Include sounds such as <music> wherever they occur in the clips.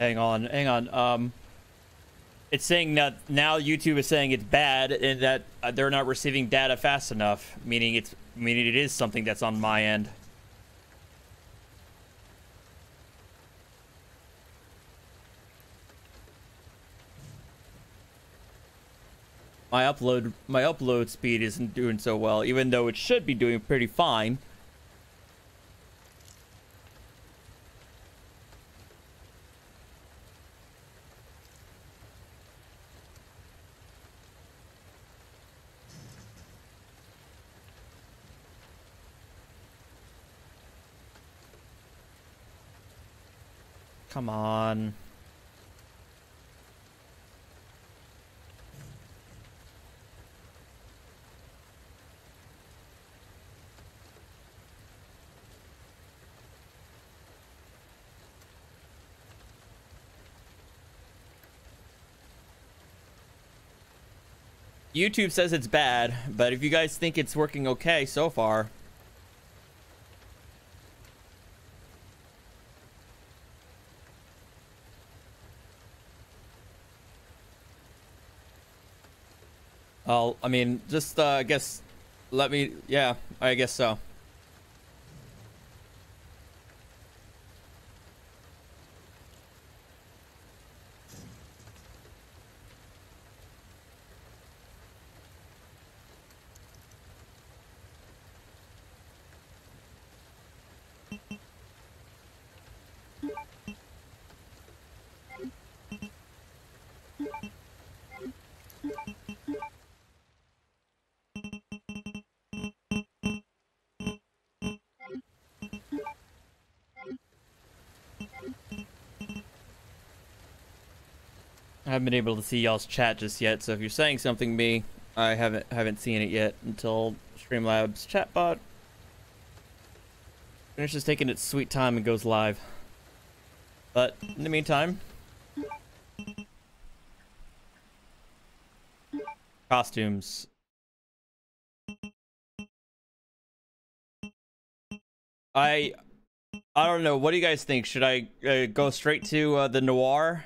Hang on, hang on. Um, it's saying that now YouTube is saying it's bad and that uh, they're not receiving data fast enough, meaning it's meaning it is something that's on my end. My upload my upload speed isn't doing so well, even though it should be doing pretty fine. Come on. YouTube says it's bad, but if you guys think it's working okay so far, I'll, I mean, just, uh, I guess, let me, yeah, I guess so. I haven't been able to see y'all's chat just yet, so if you're saying something to me, I haven't haven't seen it yet until Streamlabs chatbot finishes taking its sweet time and goes live. But in the meantime, costumes. I I don't know. What do you guys think? Should I uh, go straight to uh, the noir?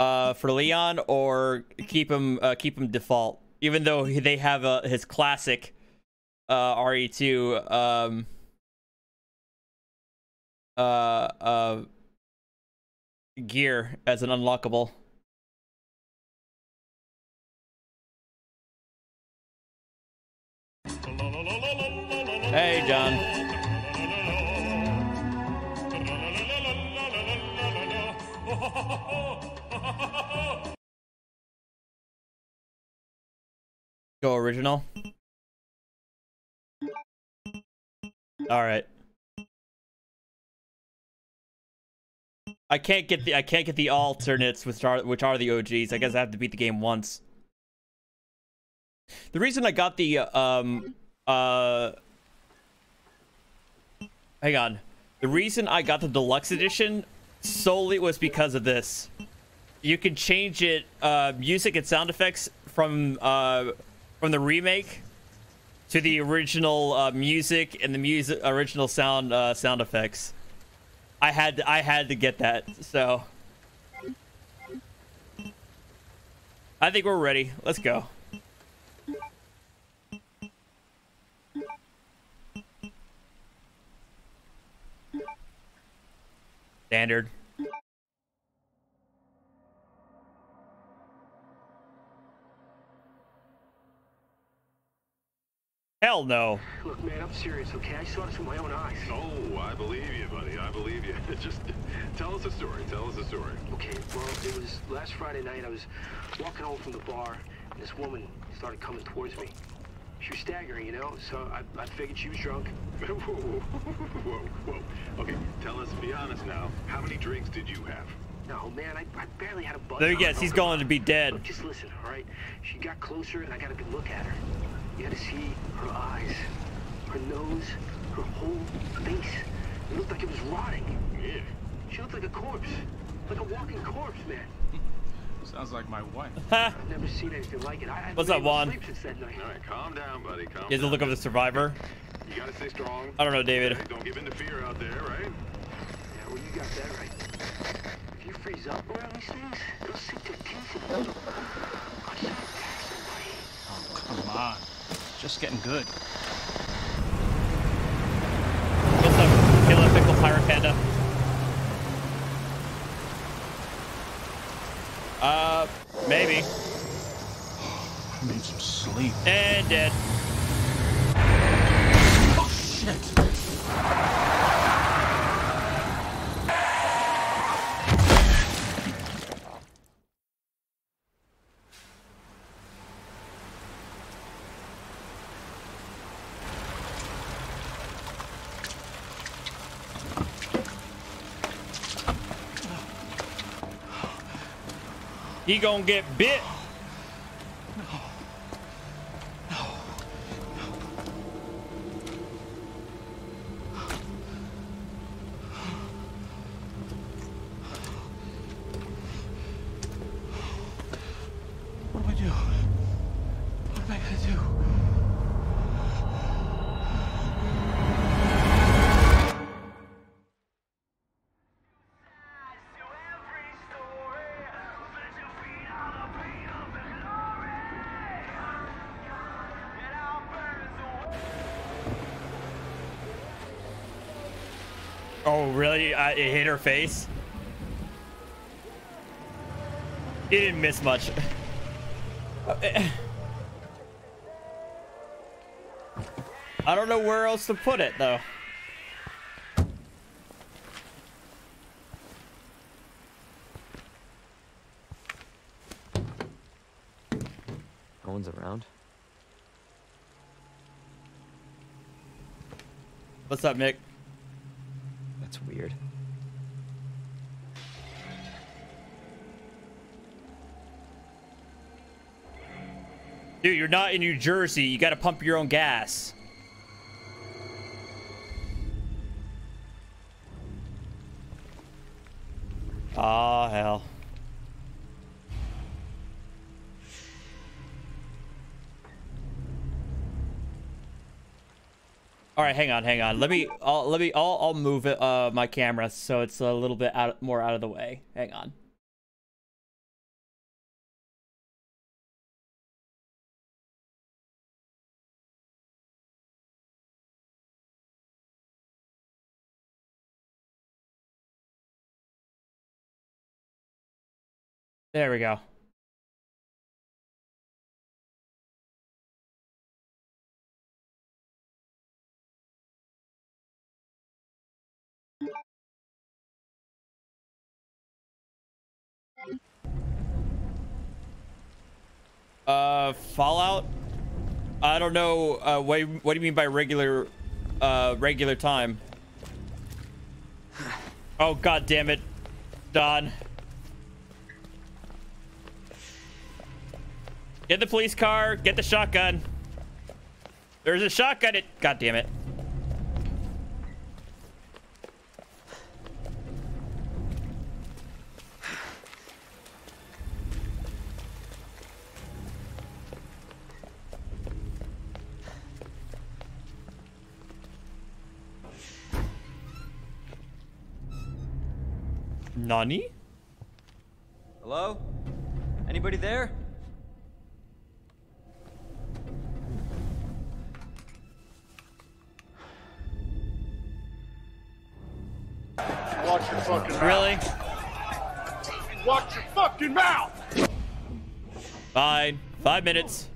Uh, for Leon or keep him uh, keep him default, even though they have uh, his classic uh, RE2 um, uh, uh, gear as an unlockable. Hey, John. Go original. All right. I can't get the I can't get the alternates which are which are the OGs. I guess I have to beat the game once. The reason I got the um uh hang on. The reason I got the deluxe edition solely was because of this. You can change it uh music and sound effects from uh from the remake to the original uh, music and the music original sound uh, sound effects. I had to, I had to get that. So I think we're ready. Let's go. Standard. Hell no. Look, man, I'm serious, okay? I saw this with my own eyes. Oh, I believe you, buddy. I believe you. <laughs> Just tell us a story. Tell us a story. Okay, well, it was last Friday night. I was walking home from the bar, and this woman started coming towards me. She was staggering, you know, so I, I figured she was drunk. <laughs> whoa, whoa, whoa, whoa. Okay, tell us, be honest now. How many drinks did you have? No, man, I, I barely had a buzz. There he gets. He's going to be dead. Look, just listen, all right? She got closer, and I got a good look at her. You had to see her eyes, her nose, her whole face. It looked like it was rotting. Yeah. She looked like a corpse. Like a walking corpse, man. <laughs> Sounds like my wife. <laughs> I've never seen anything like it. I, What's up, Juan? Sleep since that night. All right, calm down, buddy. Calm He has a down. look of the survivor. You gotta stay strong. I don't know, David. Okay, Don't give in to fear out there, right? Yeah, well, you got that right. If you freeze up around these things, they'll sink their teeth in you. I said attack somebody. Oh, come on. Just getting good. What's up, Killer Pickle Pirate Panda? Uh, maybe. I need some sleep. And dead. Oh, shit. He gonna get bit. Oh, really? Uh, it hit her face? It didn't miss much. <laughs> I don't know where else to put it, though. No one's around. What's up, Mick? That's weird. Dude, you're not in New Jersey. You gotta pump your own gas. Ah, hell. All right, hang on, hang on. Let me, I'll, let me, I'll, I'll move it, uh, my camera so it's a little bit out, more out of the way. Hang on. There we go. Uh, Fallout? I don't know. Uh, what, what do you mean by regular, uh, regular time? <sighs> Oh, god damn it. Don. Get the police car. Get the shotgun. There's a shotgun. It. God damn it. Nani? Hello? Anybody there? Watch your fucking mouth. Really? Watch your fucking mouth. Fine. Five minutes.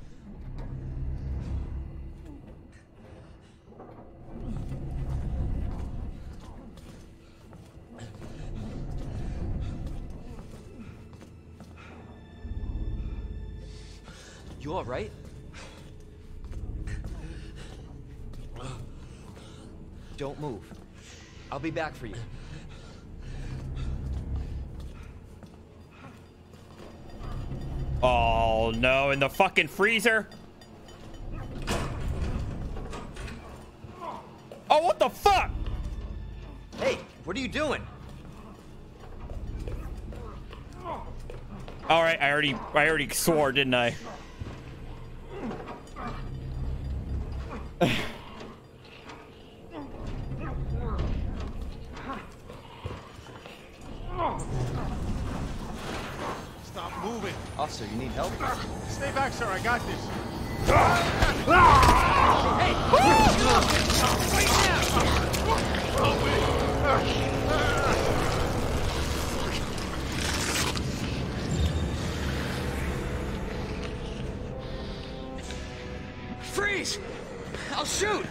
You alright? Don't move. I'll be back for you. Oh no, in the fucking freezer. Oh, what the fuck? Hey, what are you doing? All right, I already, I already swore, didn't I? <laughs> Officer, you need help? Ah, stay back, sir. I got this. Freeze! I'll shoot!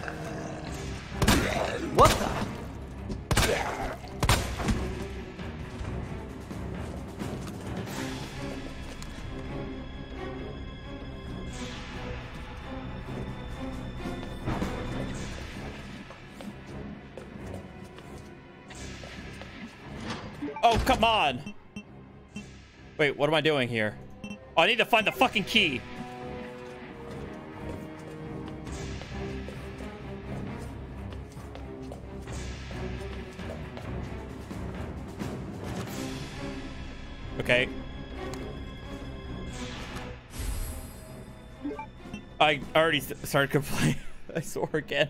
Come on. Wait, what am I doing here? Oh, I need to find the fucking key. Okay. I already started complaining. <laughs> I swore again.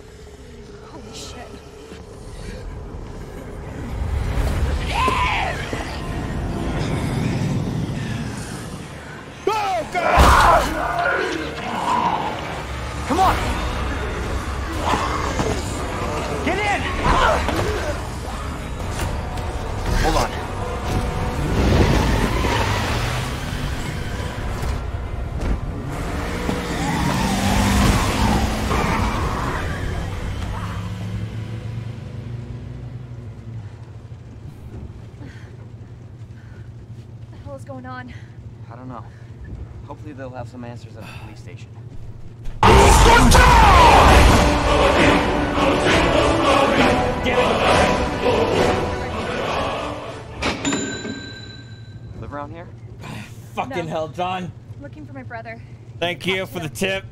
Have some answers at the police station. Live around here? Fucking No. hell, John. Looking for my brother. Thank you for the tip.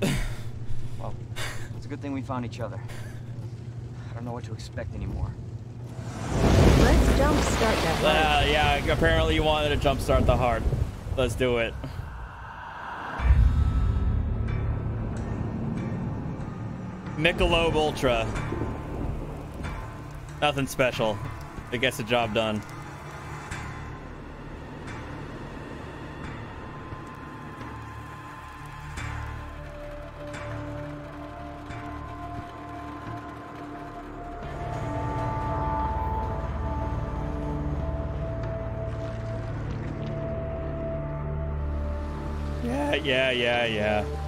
Well, it's a good thing we found each other. I don't know what to expect anymore. Let's jump start that Uh, yeah, apparently you wanted to jumpstart the heart. Let's do it. Michelob Ultra. Nothing special. It gets the job done. Yeah, yeah, yeah, yeah.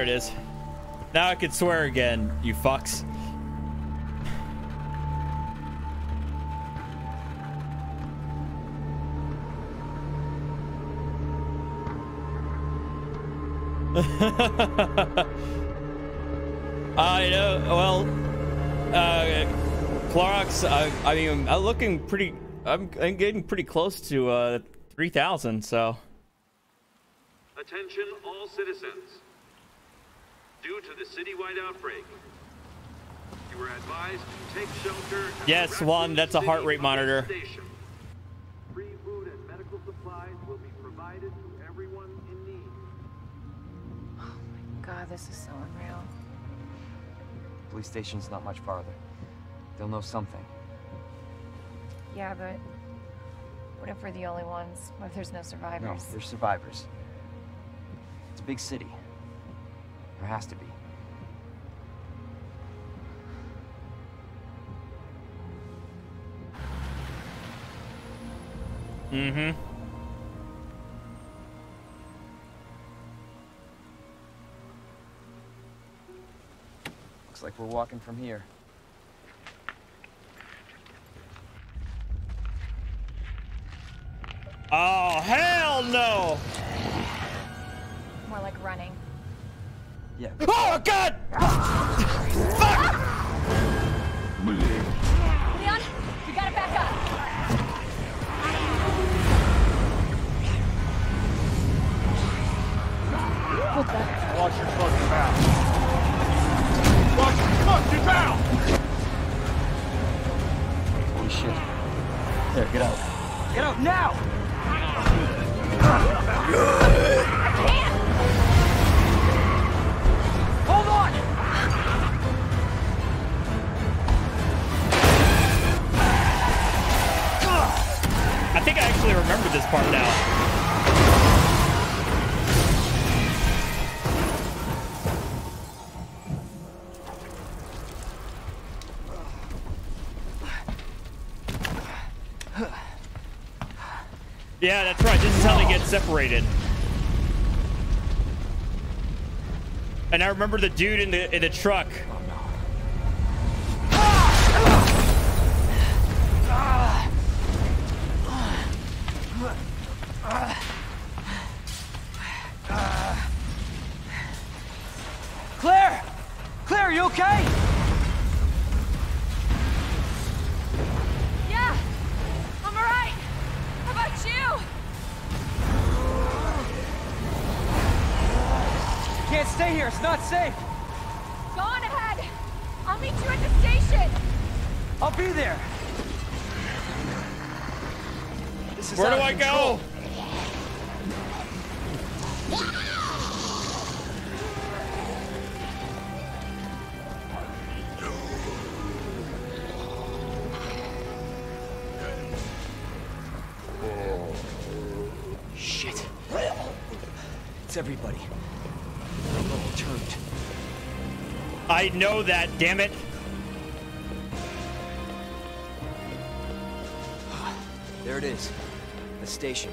There it is. Now I can swear again, you fucks. <laughs> I know. Well, uh, Clorox. I, I mean, I'm looking pretty. I'm, I'm getting pretty close to uh, three thousand. So. Attention all citizens. Due to the citywide outbreak, you are advised to take shelter. Yes, Raccoon one, that's a heart rate monitor. Station. Free food and medical supplies will be provided to everyone in need. Oh my God, this is so unreal. Police station's not much farther. They'll know something. Yeah, but What if we're the only ones? What if there's no survivors? No, survivors? there's survivors. It's a big city. There has to be. Mm-hmm. Looks like we're walking from here. Yeah. Oh, God! Fuck! Leon, you gotta back up. Watch your fucking mouth. Watch your fucking mouth! Holy shit. There, get out. Get out now! <laughs> I think I actually remember this part now. Yeah, that's right. This is how they get separated. And I remember the dude in the in the truck. Safe. Go on ahead. I'll meet you at the station. I'll be there. This is Where do I control. go? I know that, damn it. There it is. The station.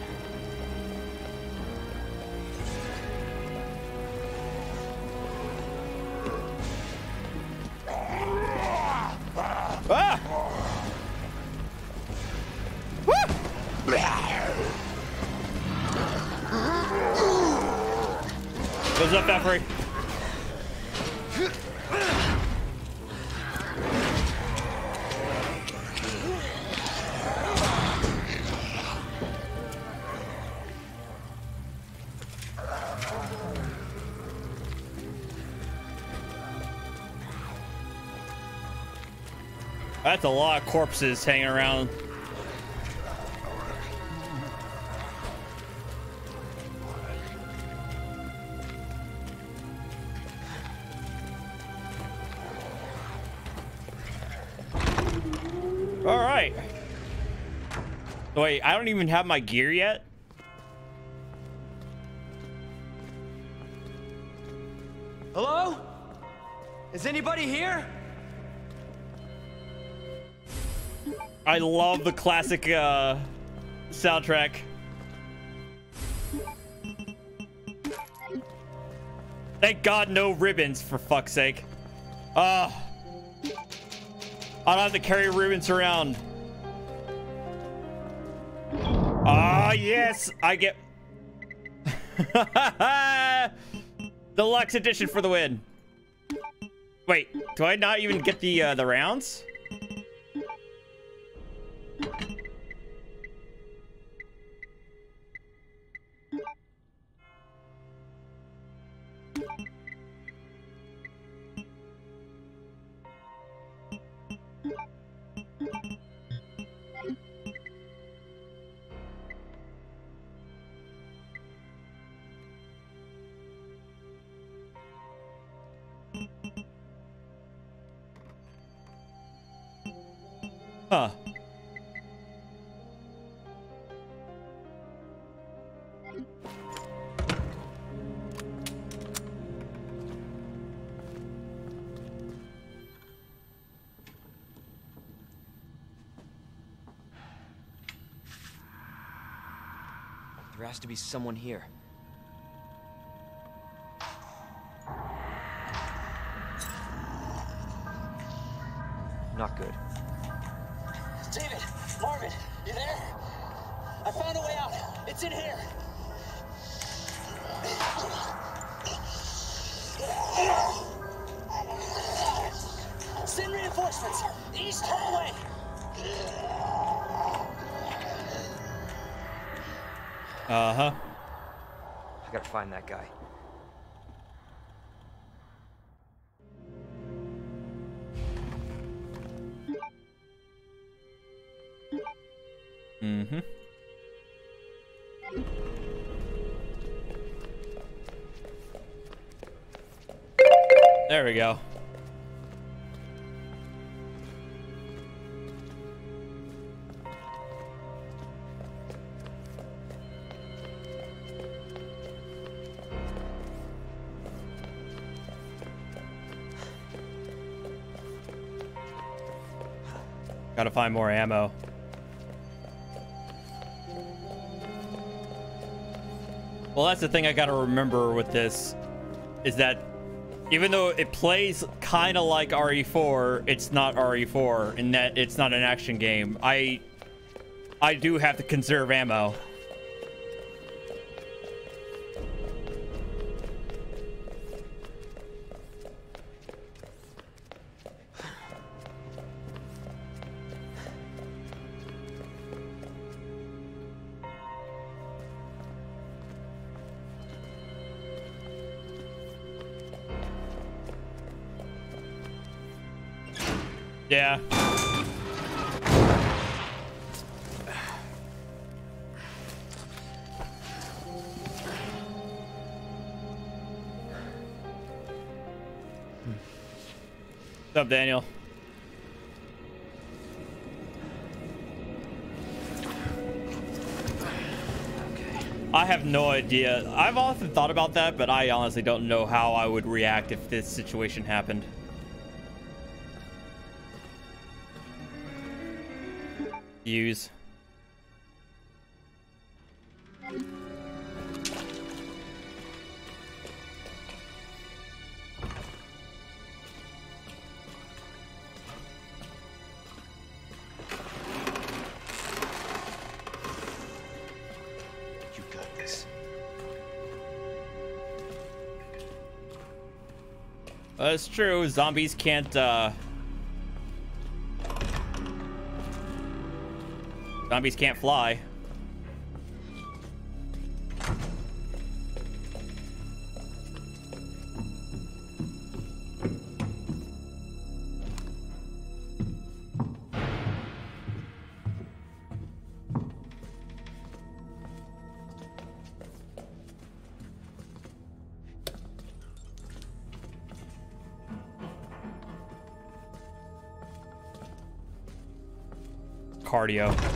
That's a lot of corpses hanging around. All right. Wait, I don't even have my gear yet. The classic uh, soundtrack. Thank God no ribbons, for fuck's sake. Uh, I don't have to carry ribbons around. Ah, yes, I get... The <laughs> deluxe edition for the win. Wait, do I not even get the uh, the rounds? Has to be someone here. Uh huh. I gotta find that guy. Mm-hmm. There we go. Gotta find more ammo. Well, that's the thing I gotta remember with this, is that even though it plays kind of like RE4, it's not RE4 in that it's not an action game. I, I do have to conserve ammo. Idea. I've often thought about that, but I honestly don't know how I would react if this situation happened. Use. That's true. Zombies can't, uh... Zombies can't fly. Cardio.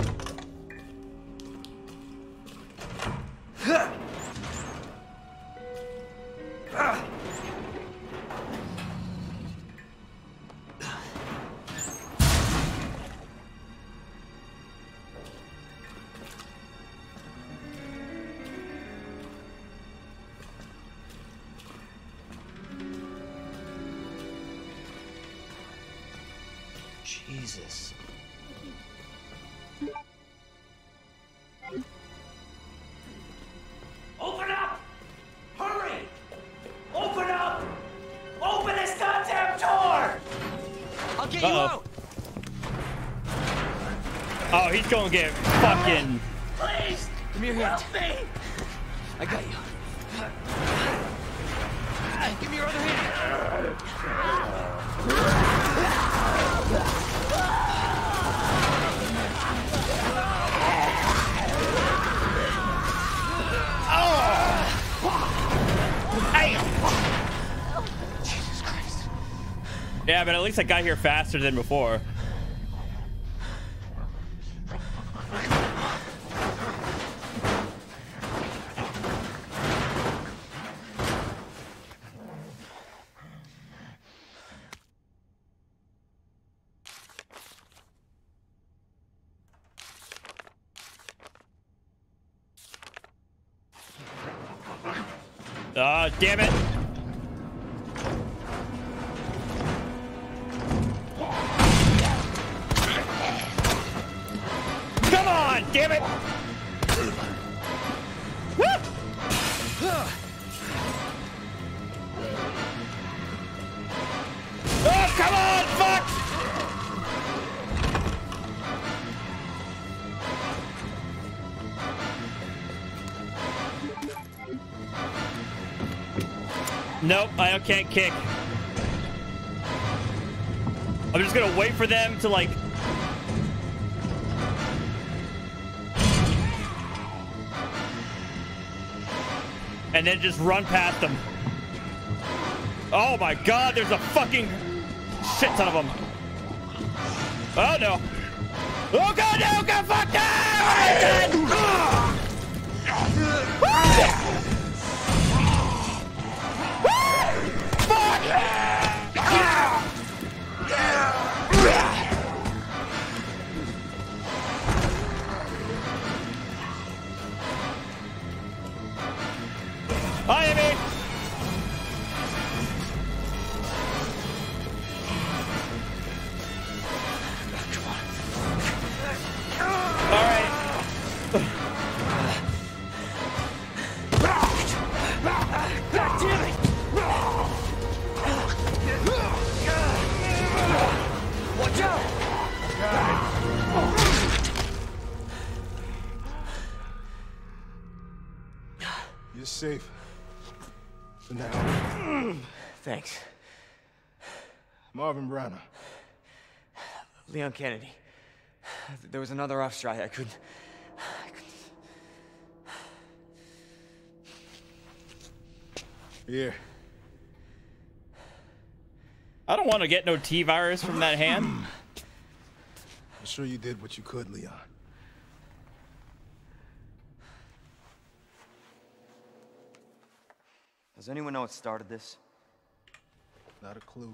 I'll get Uh-oh. you out. Oh, he's gonna get fucking. Please! Give me your hand. Help me! I got you. Give me your other hand. Yeah, but at least I got here faster than before. I can't kick. I'm just gonna wait for them to like. And then just run past them. Oh my god, there's a fucking shit ton of them. Oh no. Oh god, no, god, fuck no! Leon Kennedy. There was another off strike. I couldn't. Here. I don't want to get no T virus from that hand. <clears throat> I'm sure you did what you could, Leon. Does anyone know what started this? Not a clue.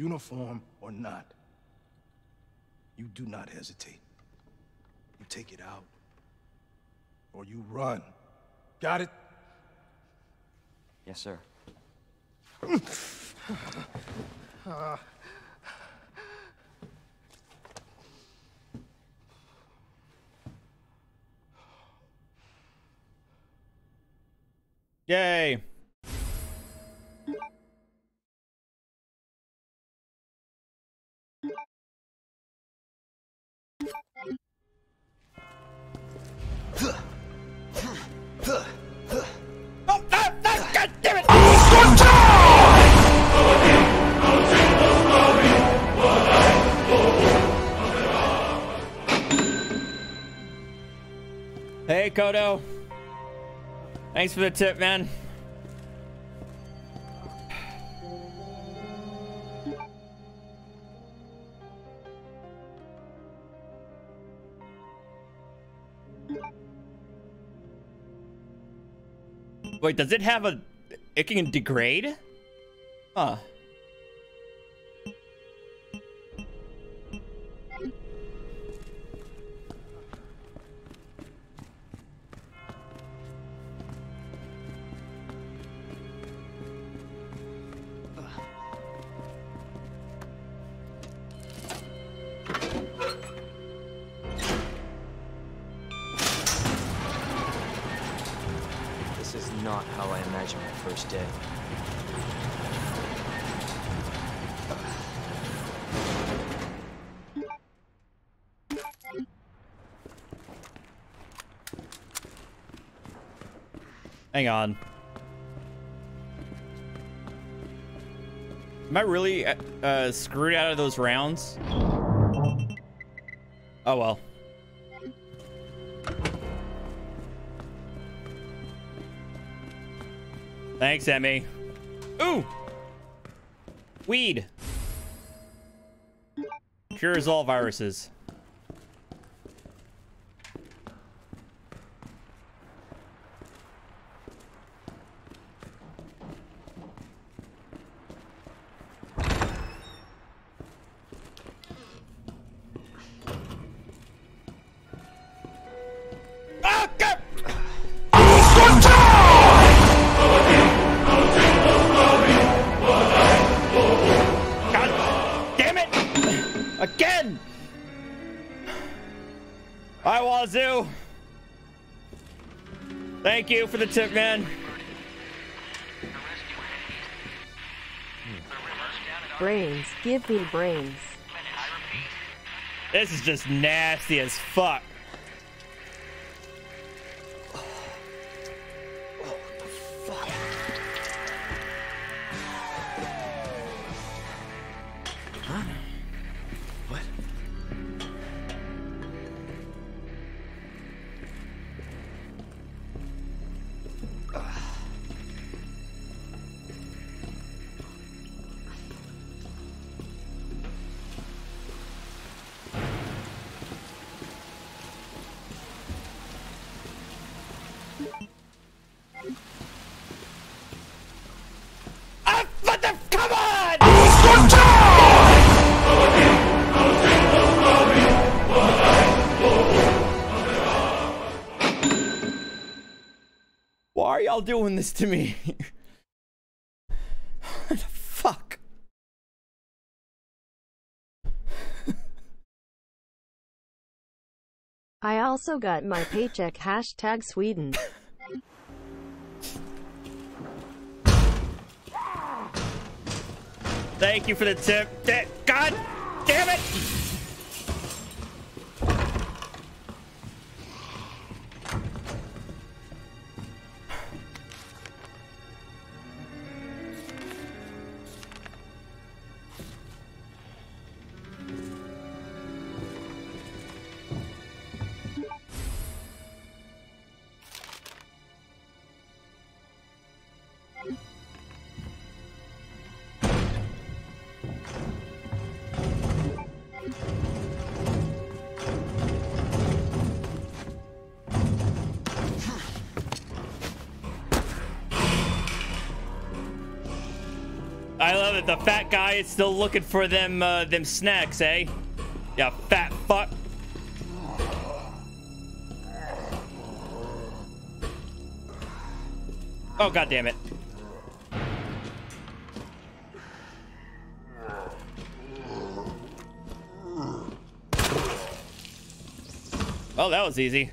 uniform or not, you do not hesitate. You take it out. Or you run. Got it? Yes, sir. Yay. Hey, Kodo. Thanks for the tip, man. Wait, does it have a... It can degrade? Huh. Hang on. Am I really uh, uh, screwed out of those rounds? Oh well. Thanks, Emmy. Ooh! Weed. Cures all viruses. For the tip, man. Brains. Give me brains. This is just nasty as fuck. This to me? <laughs> what the fuck? I also got my paycheck hashtag Sweden. <laughs> Thank you for the tip. God damn it! The fat guy is still looking for them uh, them snacks, eh? Yeah, fat fuck. Oh god damn it. Oh, that was easy.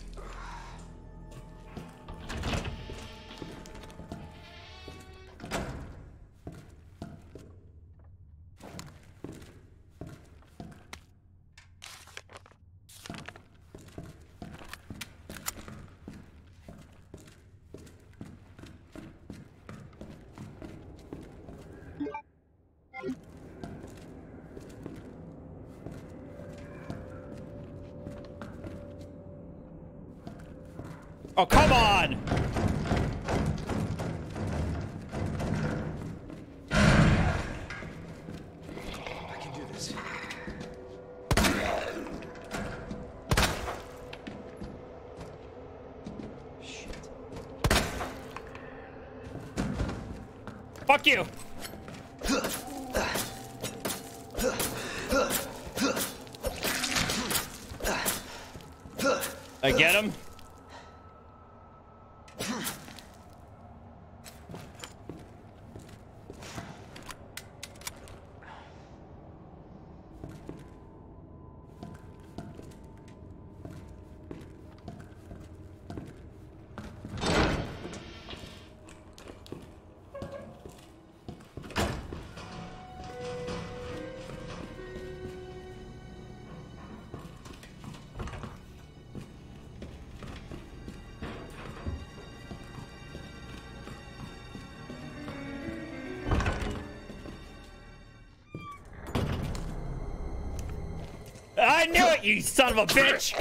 You son of a bitch!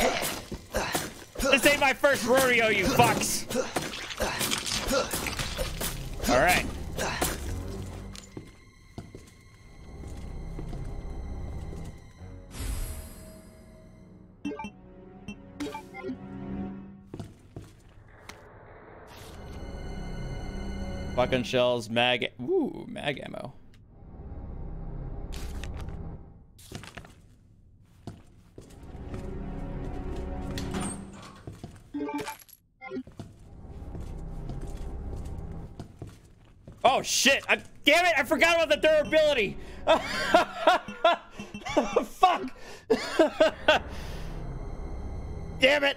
This ain't my first rodeo, you fucks! Alright. Fucking shells, mag. Ooh, mag ammo. Shit! I, damn it! I forgot about the durability. <laughs> Fuck! <laughs> damn it!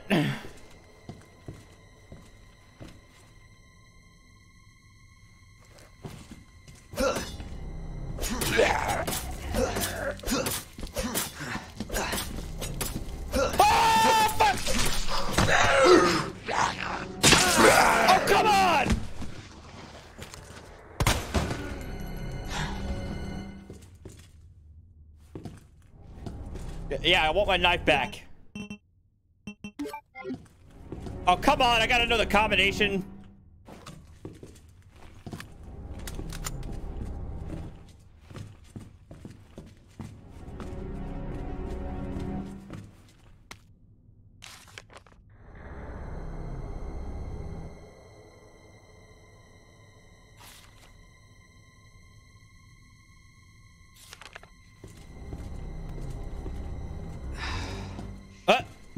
Want my knife back. Oh, come on. I gotta know the combination.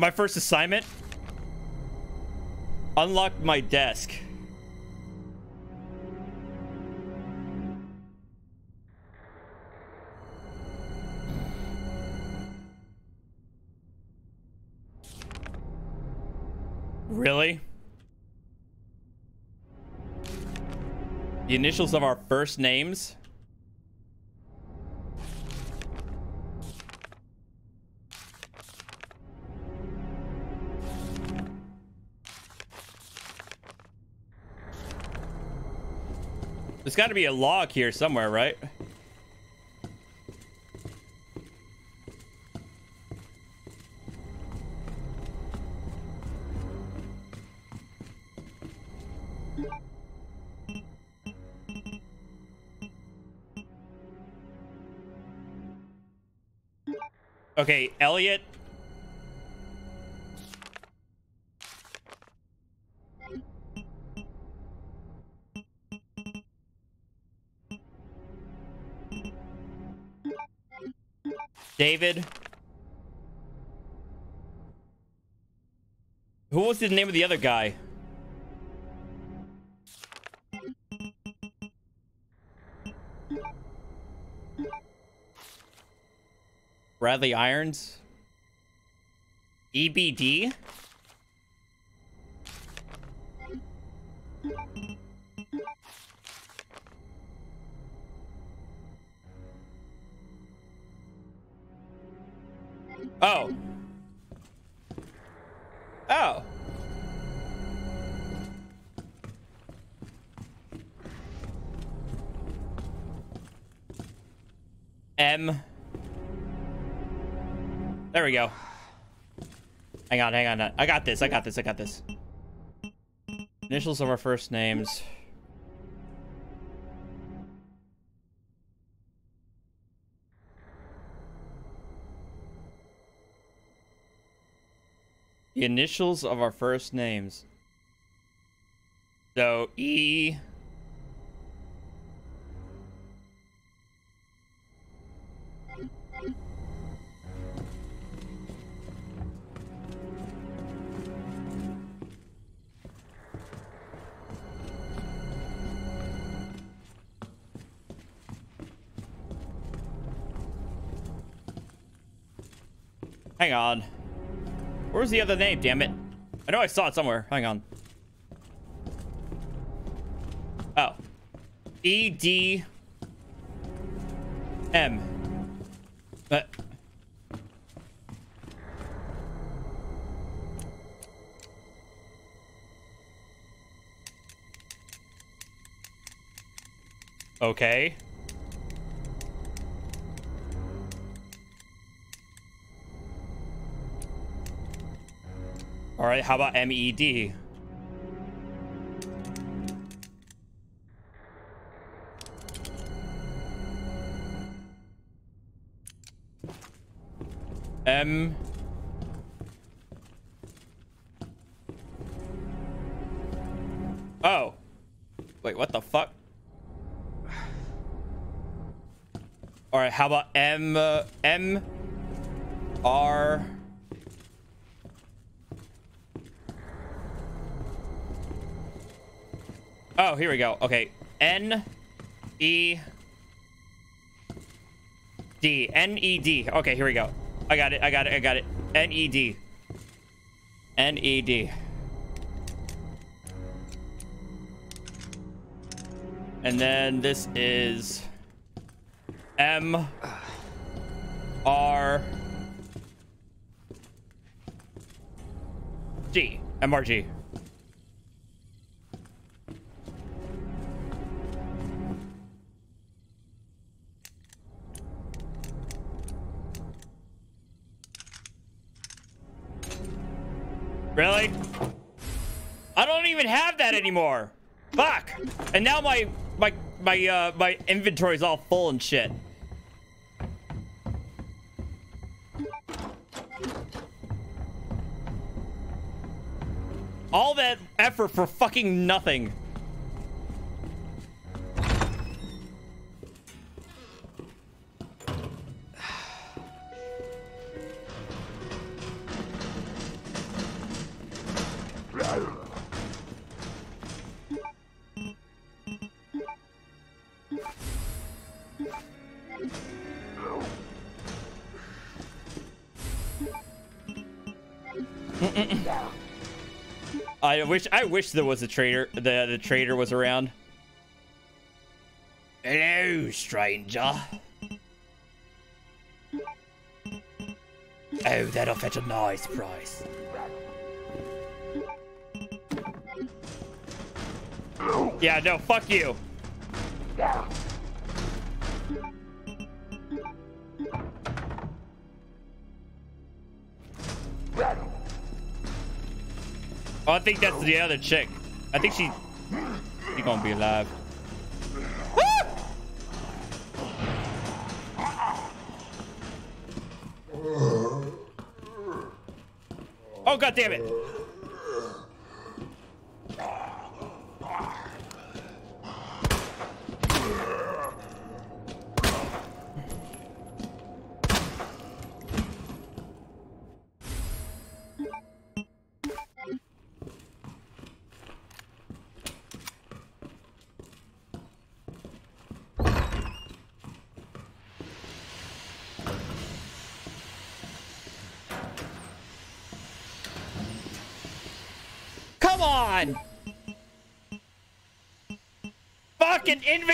My first assignment. Unlock my desk. Really? The initials of our first names? There's got to be a log here somewhere, right? Okay, Elliot. David. Who was the name of the other guy? Bradley Irons? EBD? Oh. Oh. M. There we go. Hang on, hang on. I got this. I got this. I got this. Initials of our first names. The initials of our first names. So E. Hang on. Where's the other name, damn it? I know I saw it somewhere. Hang on. Oh. E D M. But Okay. Right, how about MED? M. Oh. Wait, what the fuck? All right, how about M uh, M R Oh, here we go. Okay. N E D N E D. Okay, here we go. I got it. I got it. I got it. N E D. N E D. And then this is M R G. MRG. Anymore. Fuck. And now my my my uh my inventory's all full and shit. All that effort for fucking nothing. I wish I wish there was a trader the the trader was around. Hello, stranger. Oh, that'll fetch a nice price. Yeah, no, fuck you. Oh, think that's the other chick. I think she... She gonna be alive. Oh, god damn it.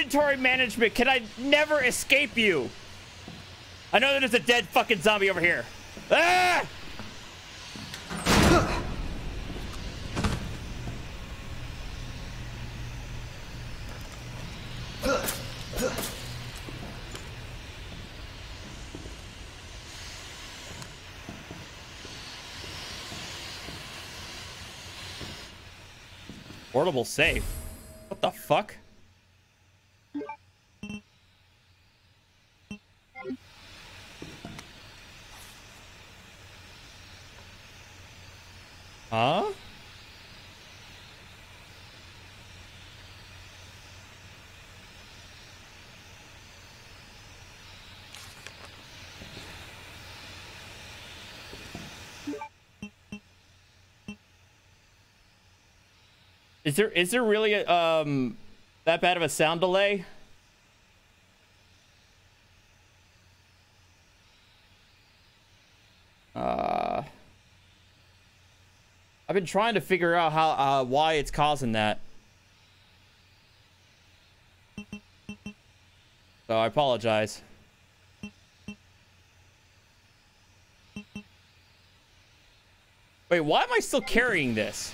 Inventory management! Can I never escape you? I know that there's a dead fucking zombie over here. Ah! Portable safe. What the fuck? There is there really a, um that bad of a sound delay? Uh I've been trying to figure out how uh why it's causing that. So I apologize. Wait, why am I still carrying this?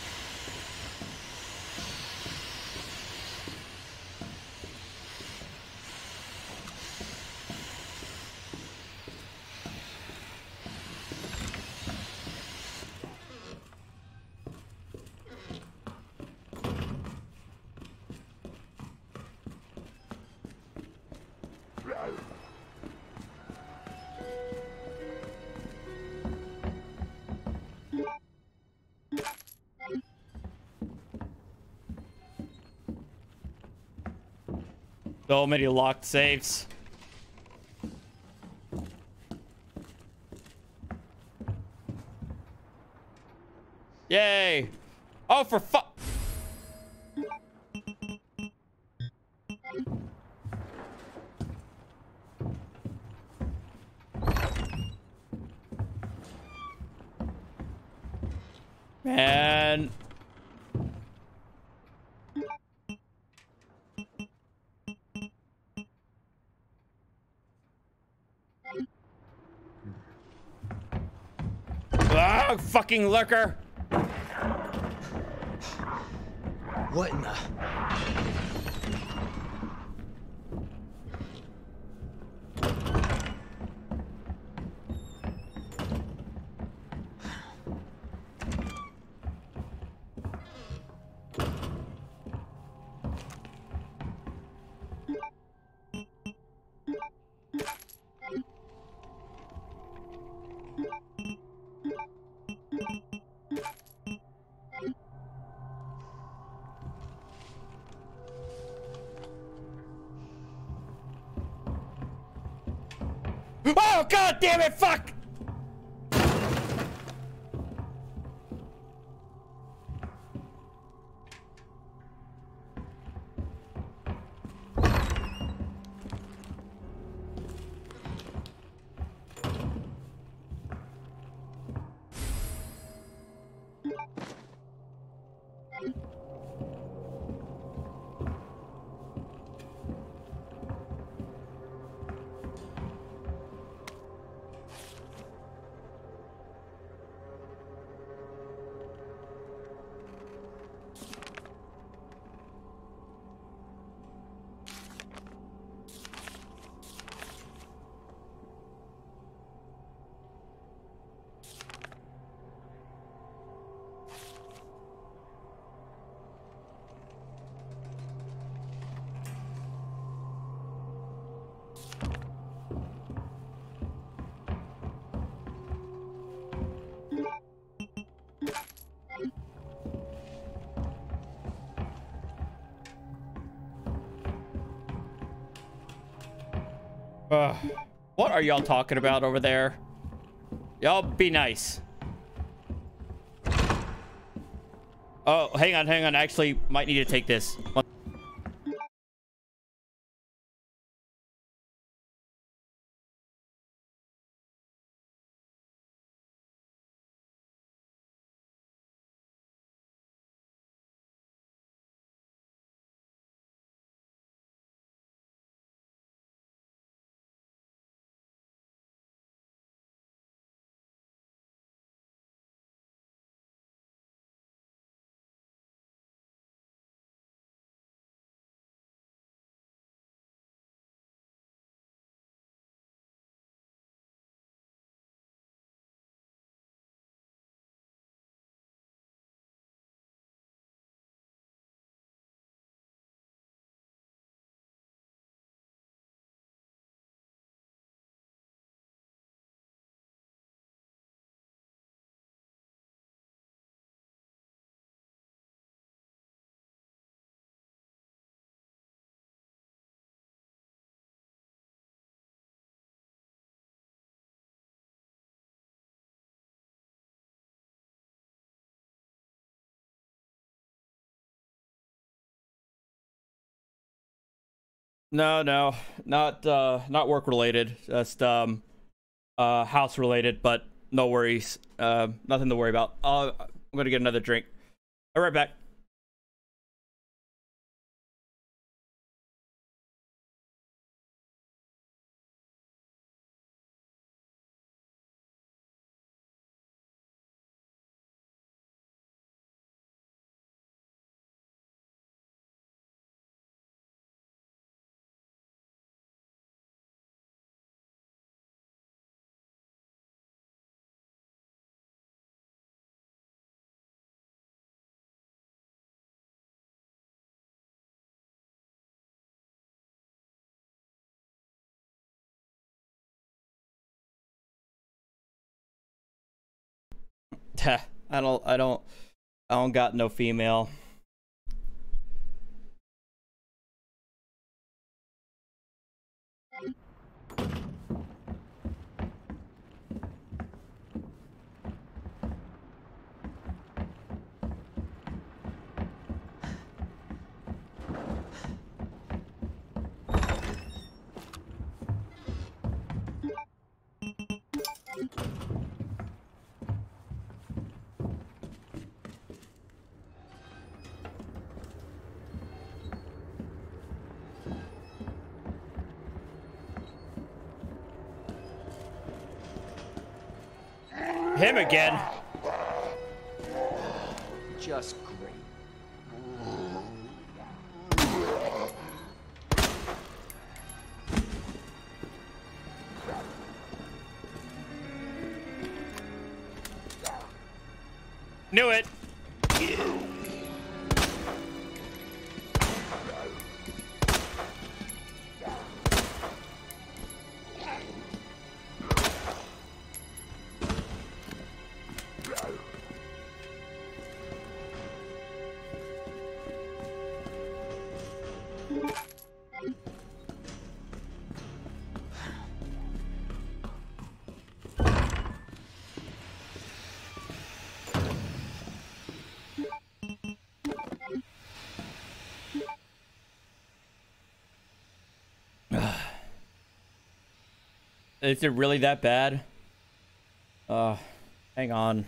So many locked safes. Yay! Oh, for fu- fucking lurker. What in the... damn it, fuck! What are y'all talking about over there? Y'all be nice. Oh, hang on, hang on. I Actually, might need to take this. No, no, not uh, not work related. Just um, uh, house related, but no worries. Uh, nothing to worry about. Uh, I'm gonna get another drink. All right, back. <laughs> I don't, I don't, I don't got no female. Him again. Just great. Knew it. Is it really that bad? Uh, hang on.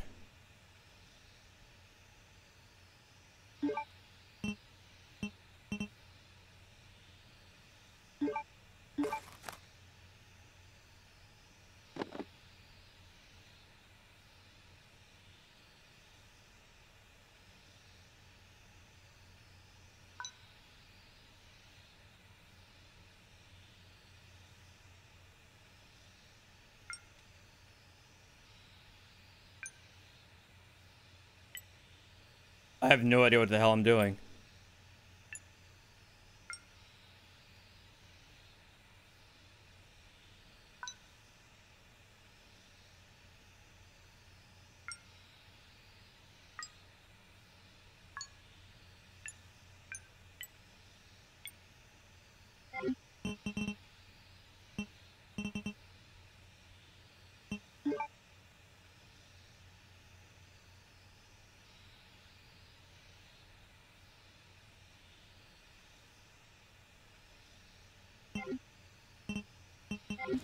I have no idea what the hell I'm doing.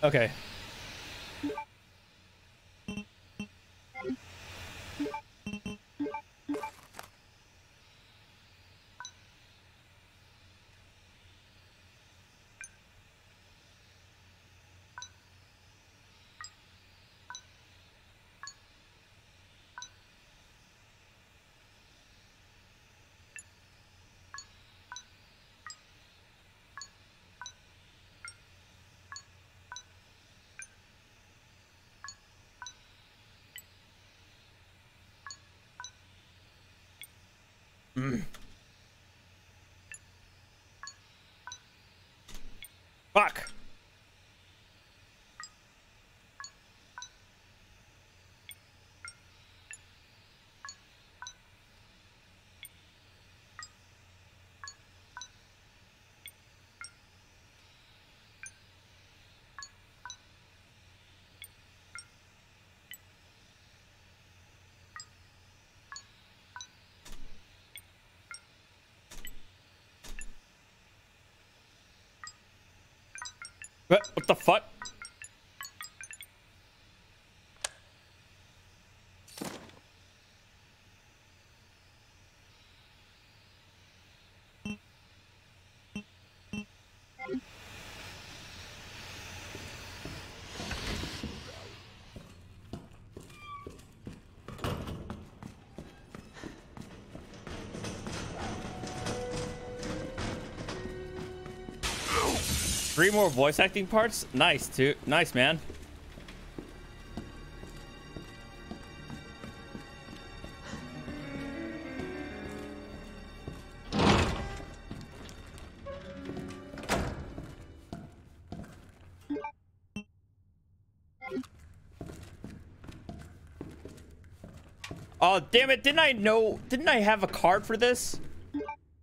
Okay. Mm. Fuck. What, the fuck? Three more voice acting parts? Nice, too. Nice, man. Oh, damn it. Didn't I know? Didn't I have a card for this?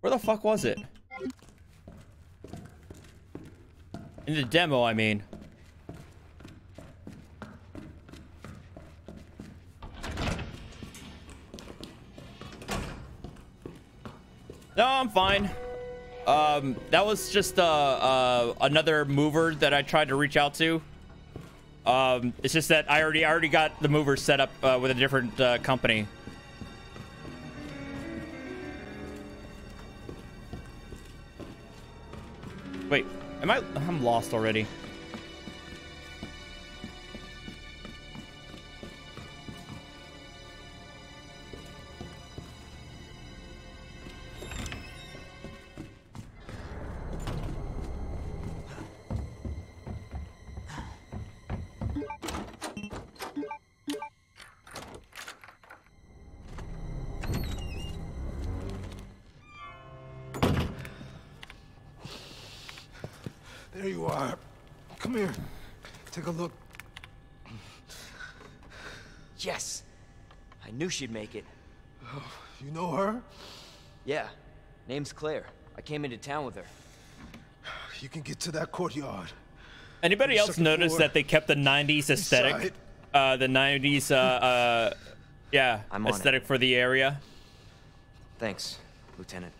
Where the fuck was it? In the demo, I mean. No, I'm fine. Um, that was just uh, uh, another mover that I tried to reach out to. Um, it's just that I already I already got the mover set up uh, with a different uh, company. Wait, am I? I'm lost already. She'd make it. <sighs> You know her? Yeah. Name's Claire. I came into town with her. <sighs> You can get to that courtyard. Anybody else notice floor. that they kept the 90s aesthetic? Inside. Uh, the 90s, uh, uh, yeah, I'm on it. aesthetic for the area. Thanks, Lieutenant.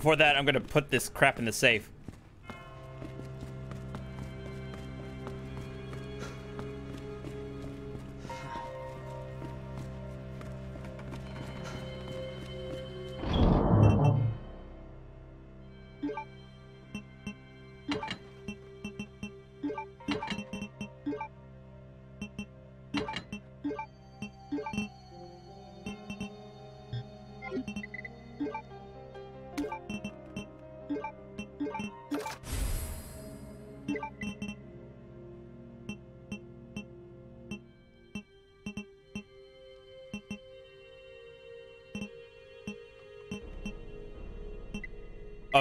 Before that, I'm gonna put this crap in the safe.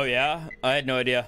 Yeah, I had no idea.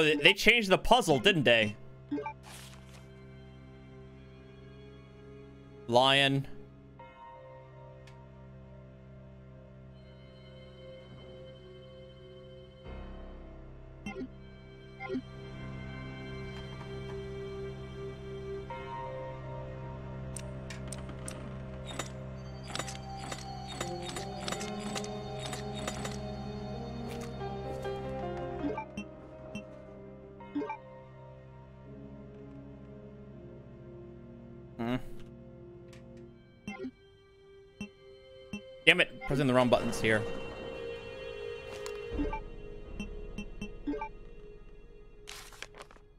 Oh, they, they changed the puzzle, didn't they? Lion. Hmm. Damn it, pressing the wrong buttons here.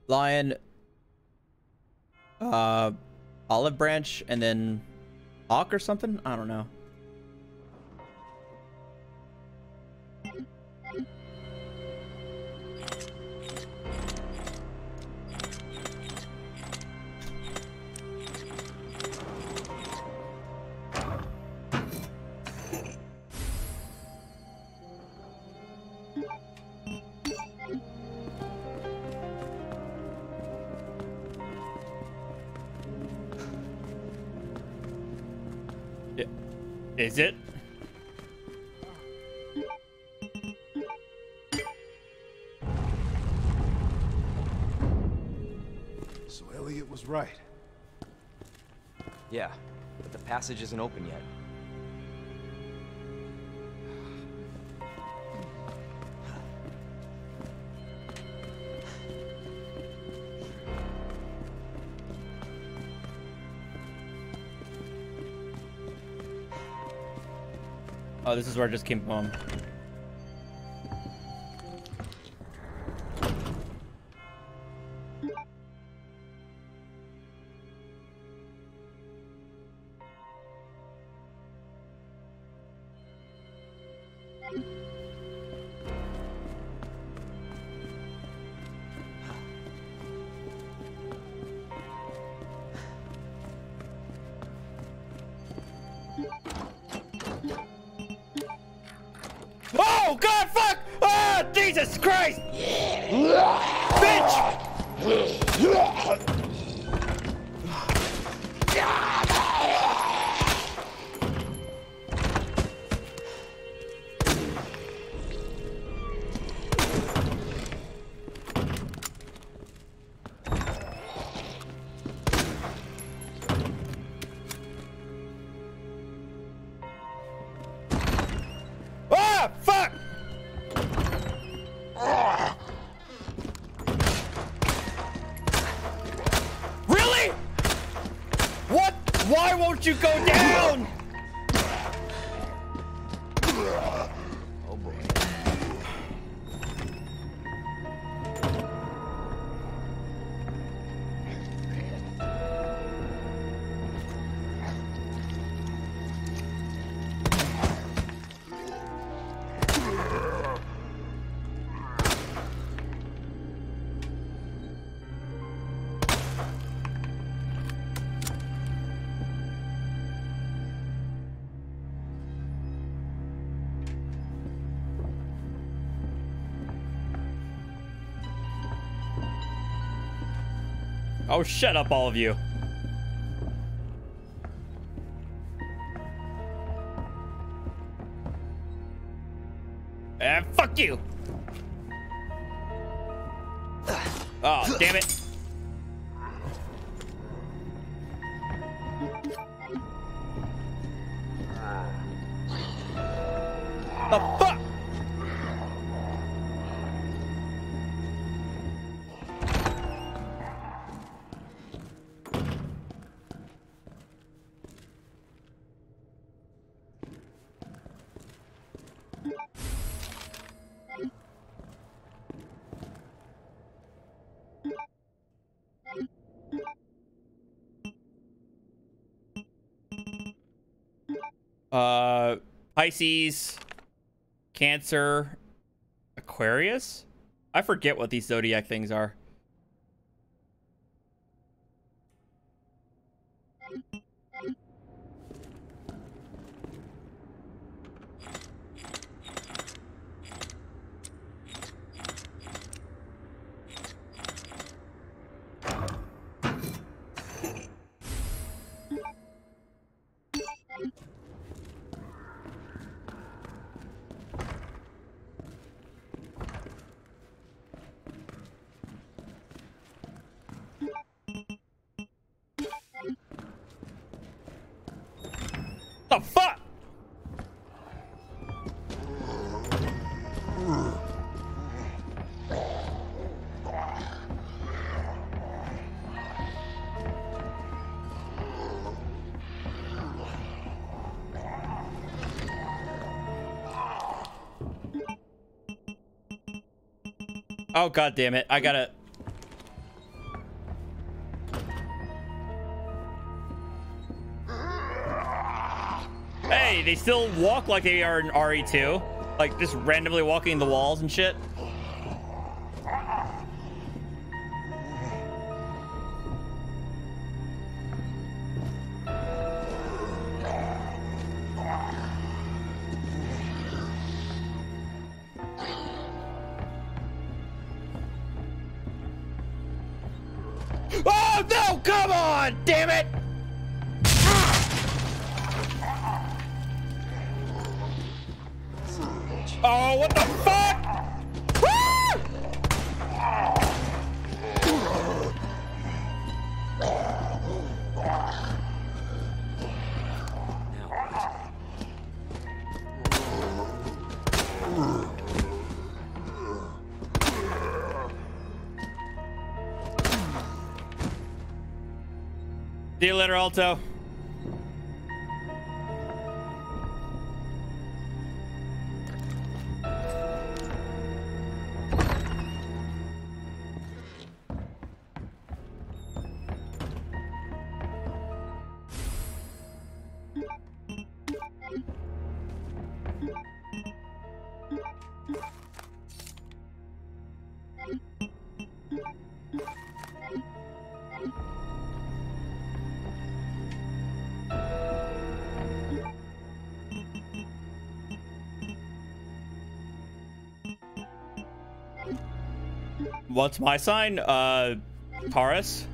Lion, uh, olive branch, and then hawk or something? I don't know. This is where I just came from. Oh, shut up, all of you. Ah, fuck you. Oh, damn it. The Pisces, Cancer, Aquarius. I forget what these zodiac things are. Oh god damn it. I gotta Hey, they still walk like they are in RE2. Like just randomly walking the walls and shit. Later, Alto. What's my sign? Uh, Taurus.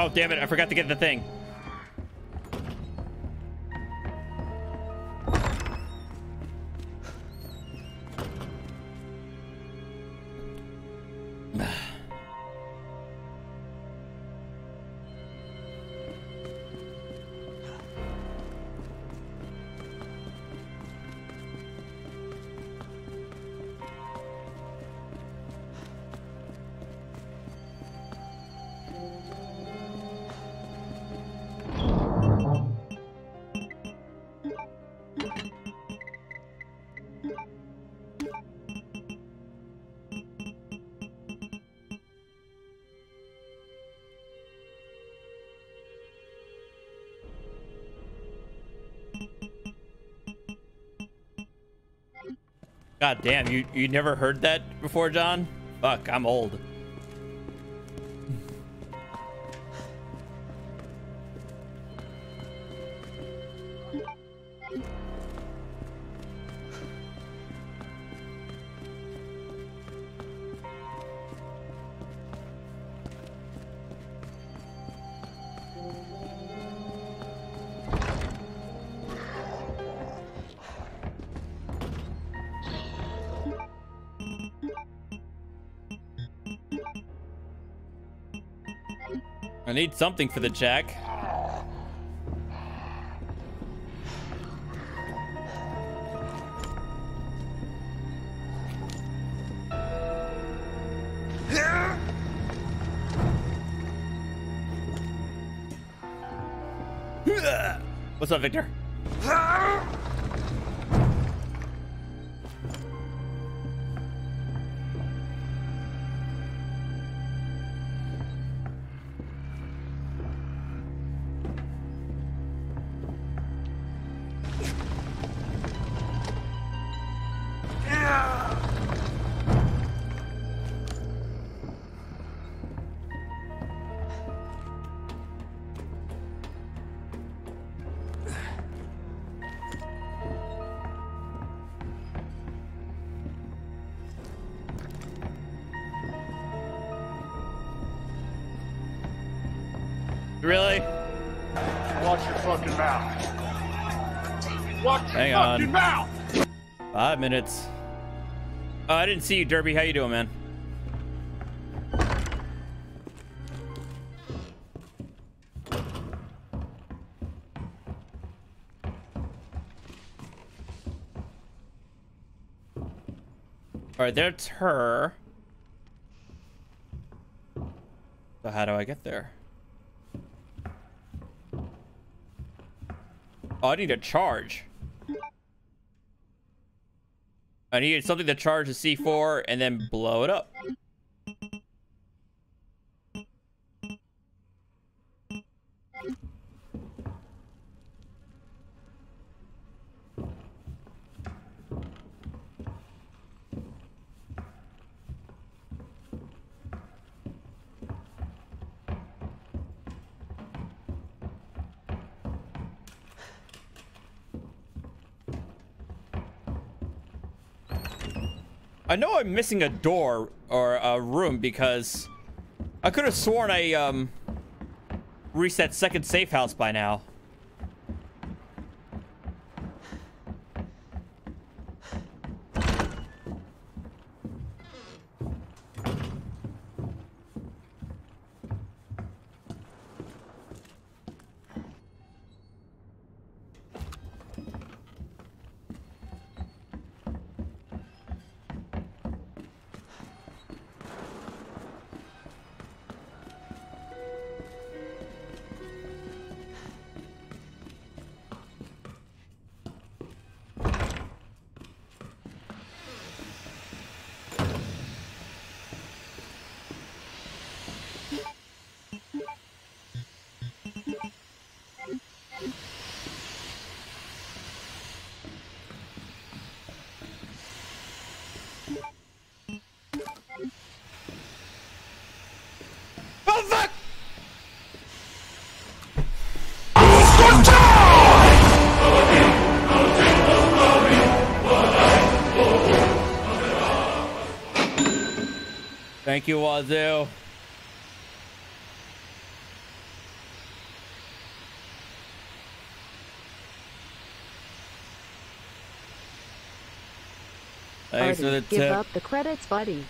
Oh, damn it. I forgot to get the thing. God damn, you you never heard that before, John? Fuck, I'm old. Need something for the jack. <laughs> What's up, Victor? Watch your fucking mouth. Watch your Hang fucking on. mouth. Five minutes. Oh, I didn't see you, Derby. How you doing, man? All right, that's her. So how do I get there? Oh, I need a charge. I needed something to charge the C4 and then blow it up. I know I'm missing a door or a room because I could have sworn I um reset second safe house by now. Thank you, Wazoo. Thanks for the tip. Give up the credits, buddy.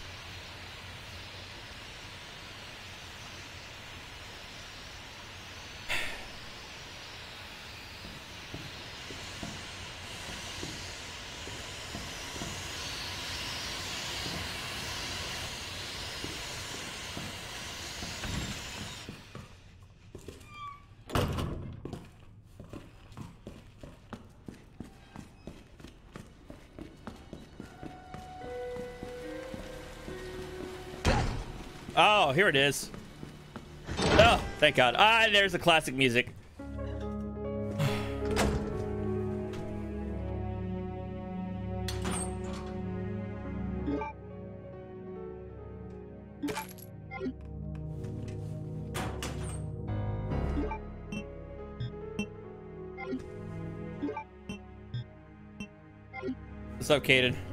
Oh, here it is. Oh, thank God. Ah, there's the classic music. What's up, Caden?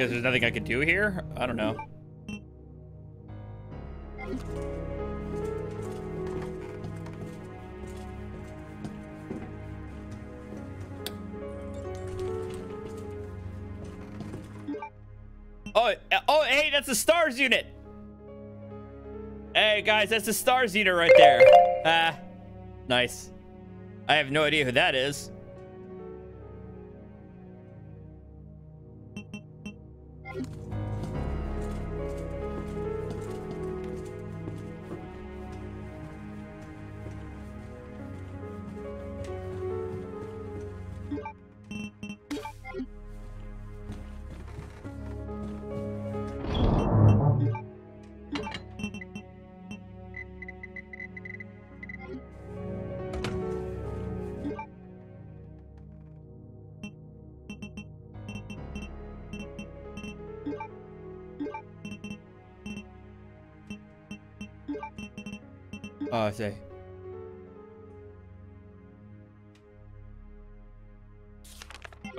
Yeah, there's nothing I could do here? I don't know. Oh, oh, hey, that's the stars unit. Hey, guys, that's the stars unit right there. Ah, nice. I have no idea who that is.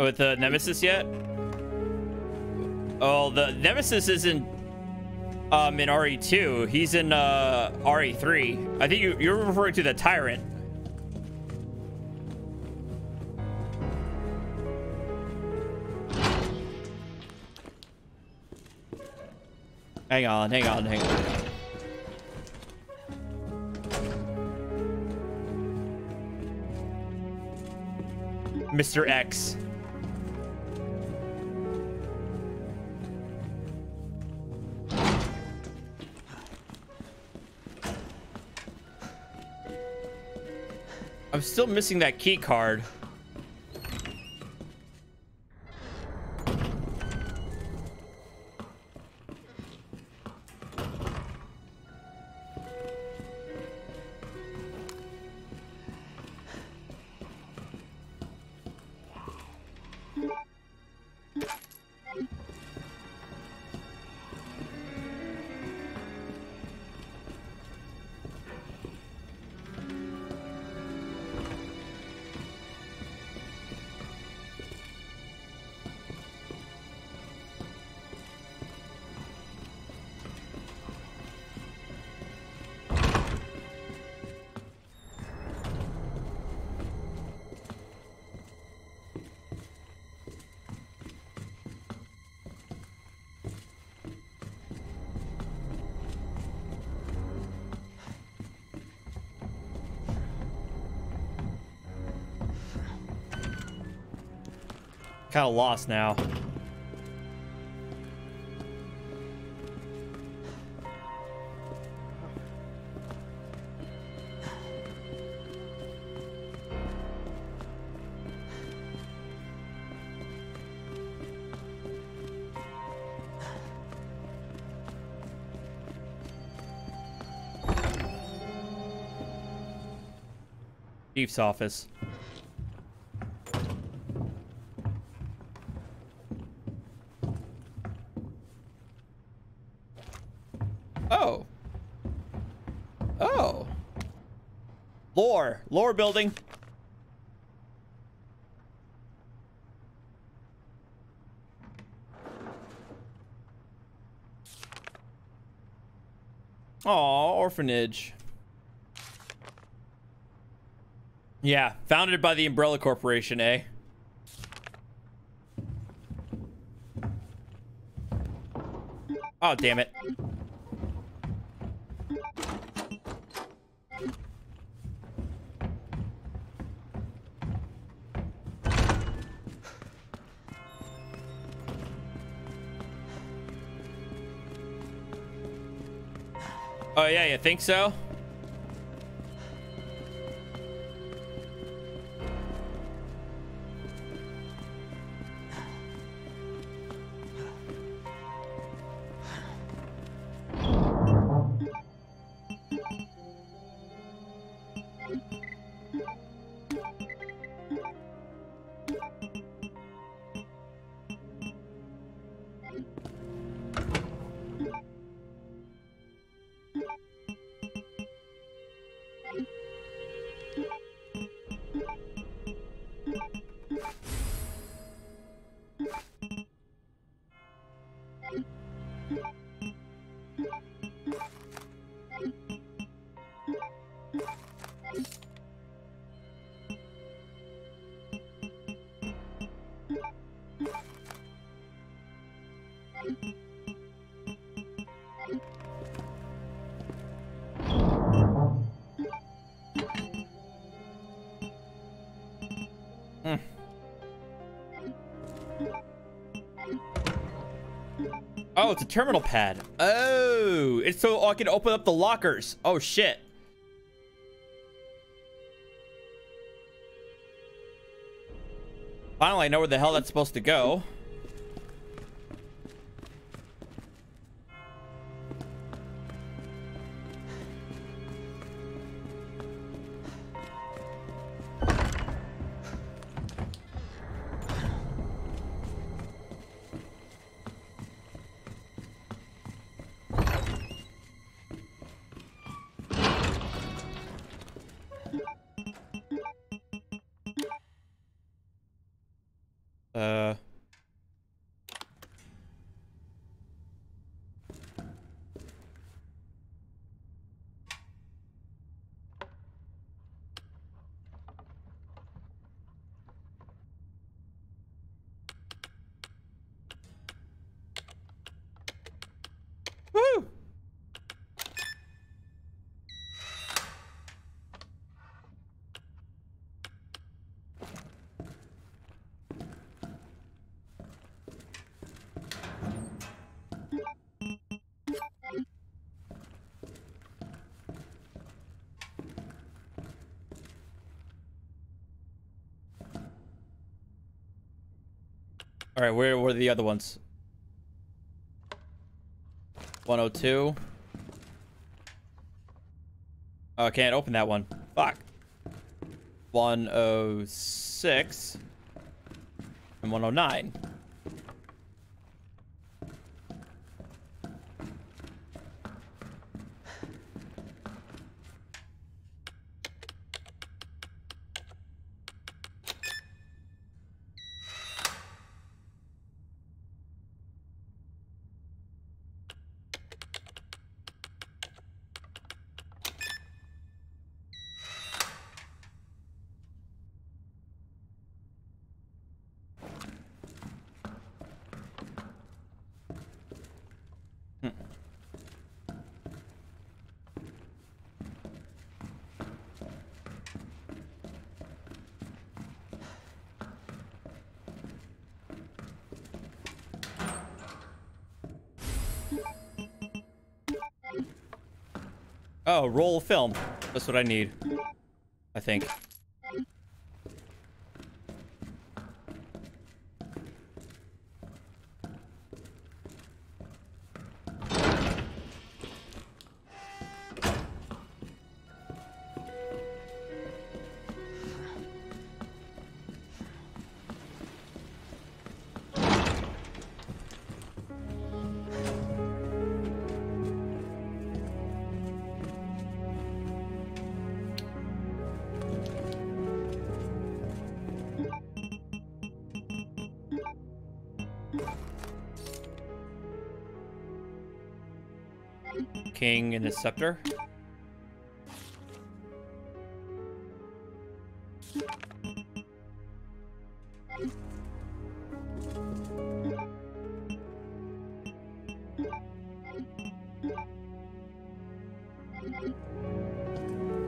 With the Nemesis yet? Oh, the Nemesis isn't um in RE2. He's in uh RE3. I think you you're referring to the Tyrant. Hang on, hang on, hang on. Mr. X. I'm still missing that key card. Kind of lost now. Chief's office. Oh. Oh. Lore. Lore building. Aw, orphanage. Yeah, founded by the Umbrella Corporation, eh? Oh, damn it. Think so? Oh, it's a terminal pad. Oh, it's so I can open up the lockers. Oh, shit. Finally, I know where the hell that's supposed to go. All right, where were the other ones? 102. Oh, I can't open that one. Fuck. 106 and 109. Oh, roll of film. That's what I need. I think. King and his scepter.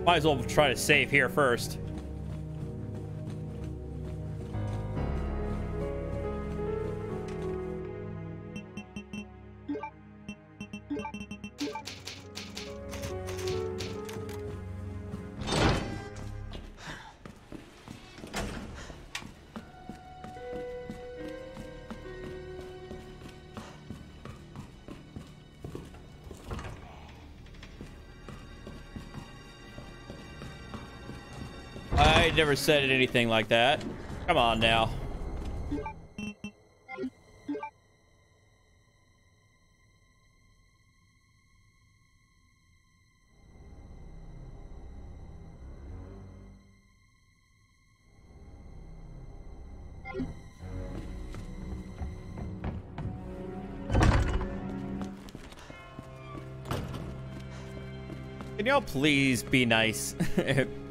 Might as well try to save here first. I never said anything like that. Come on now. Can y'all please be nice? <laughs>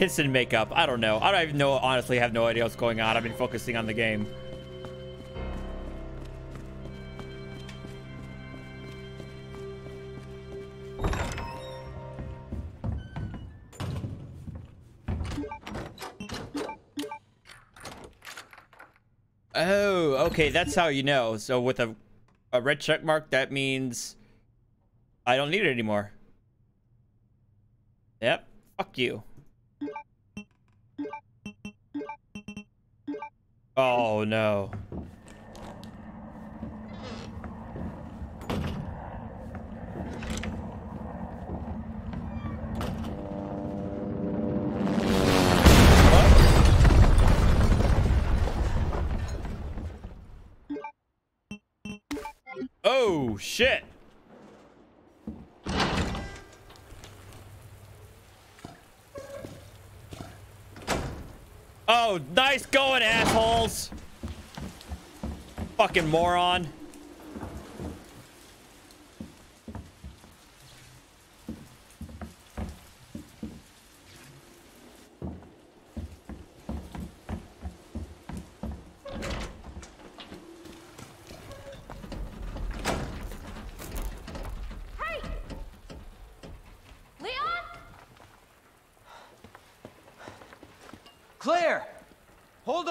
And makeup. I don't know. I don't even know. Honestly, have no idea what's going on. I've been focusing on the game. Oh, okay. That's how you know. So with a, a red check mark, that means I don't need it anymore. Yep. Fuck you. Oh no. Oh shit. Oh, nice going, assholes. Fucking moron. Hey! Leon? Claire! Hold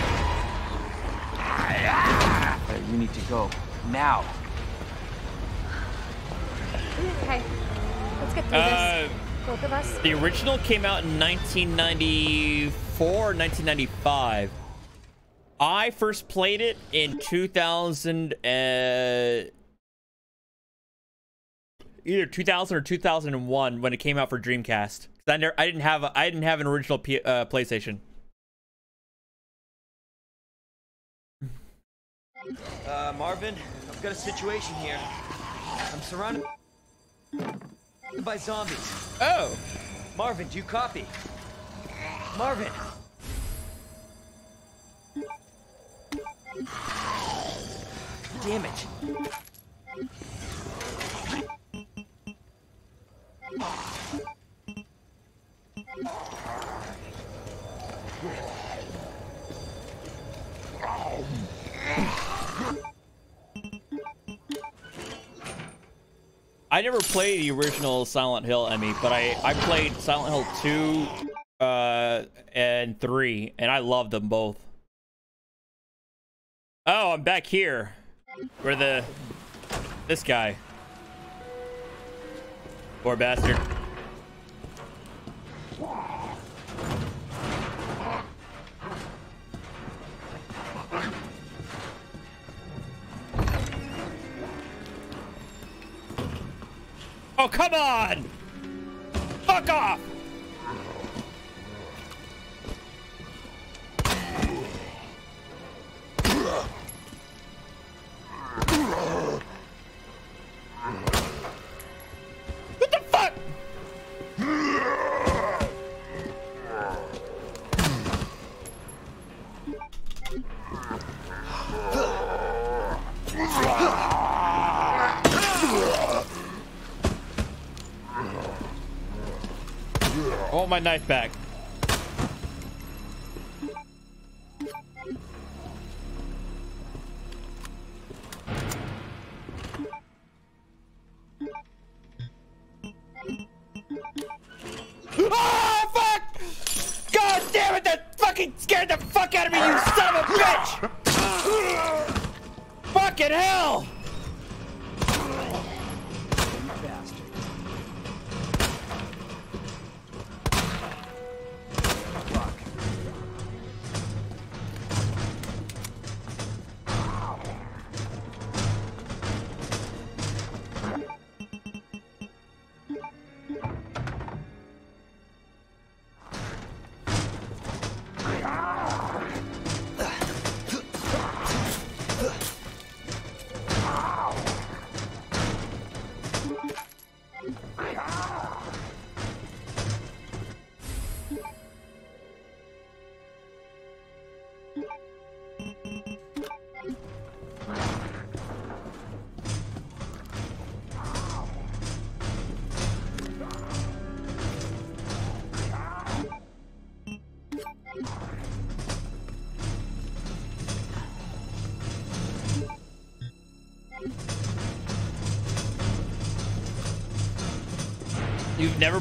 Claire, you need to go. Now! Okay. Let's get through Uh, this. Both of us. The original came out in 1994, 1995. I first played it in 2000. Uh, either 2000 or 2001 when it came out for Dreamcast. 'Cause I, never, I didn't have a, I didn't have an original P, uh, PlayStation. Uh, Marvin, I've got a situation here. I'm surrounded by zombies. Oh. Marvin, do you copy? Marvin! Damn it. I never played the original Silent Hill, Emmy, but I I played Silent Hill 2 uh and 3 and I loved them both. Oh, I'm back here. Where the this guy. Poor bastard. Oh, come on! Fuck off! My knife back.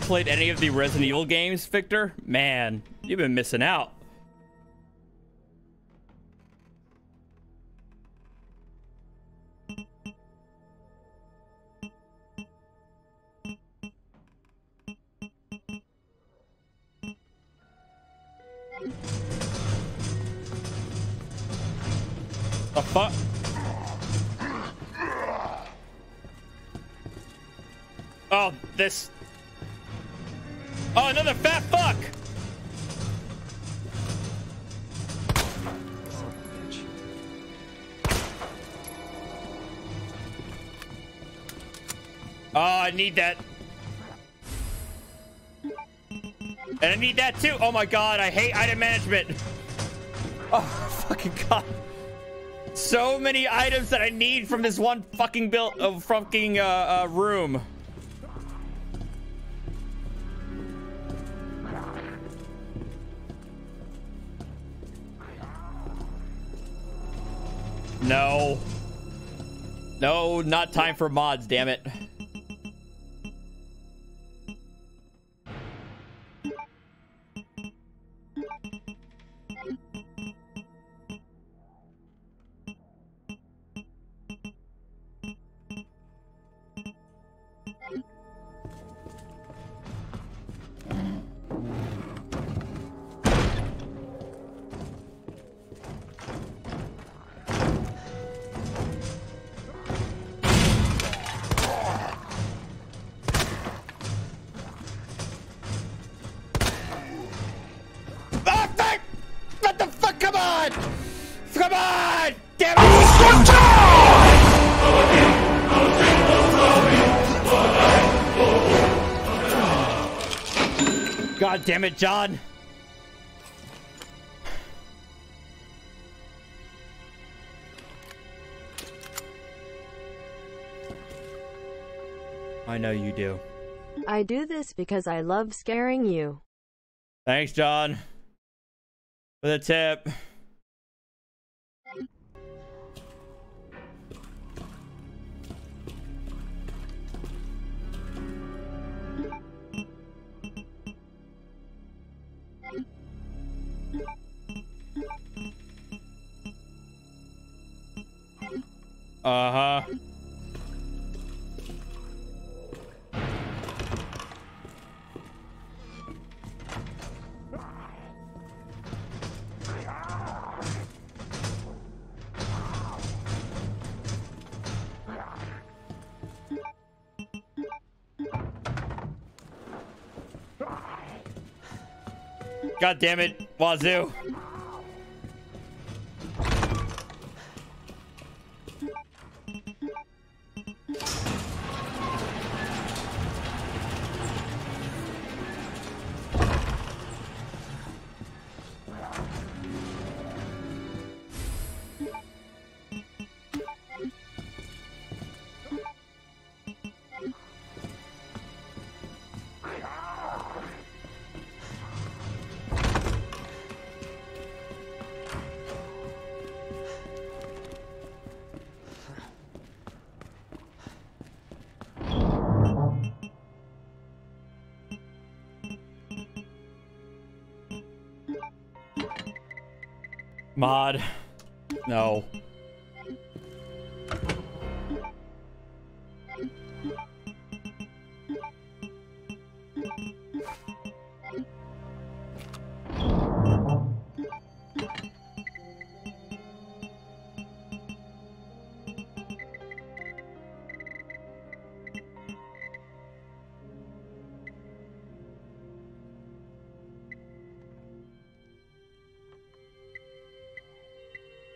Played any of the Resident Evil games, Victor? Man, you've been missing out. Oh, another fat fuck! Oh, I need that. And I need that too. Oh my god, I hate item management. Oh, <laughs> fucking god. So many items that I need from this one fucking build, uh, fucking uh, uh, room. No, not time for mods, damn it. Damn it, John! I know you do. I do this because I love scaring you. Thanks, John. For the tip. Uh-huh. God damn it, Wazoo. Mod. No.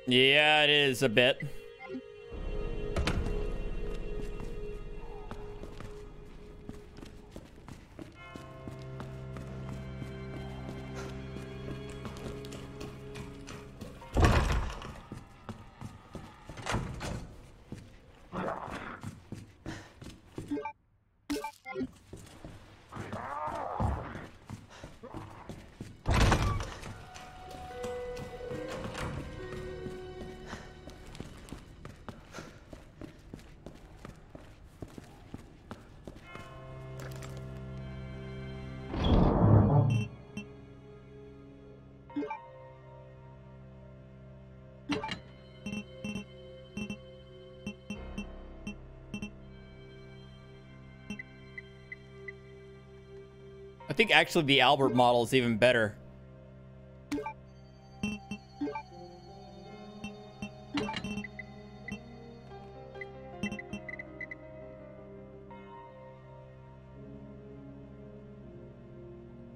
Yeah, it is a bit. Think actually the Albert model is even better.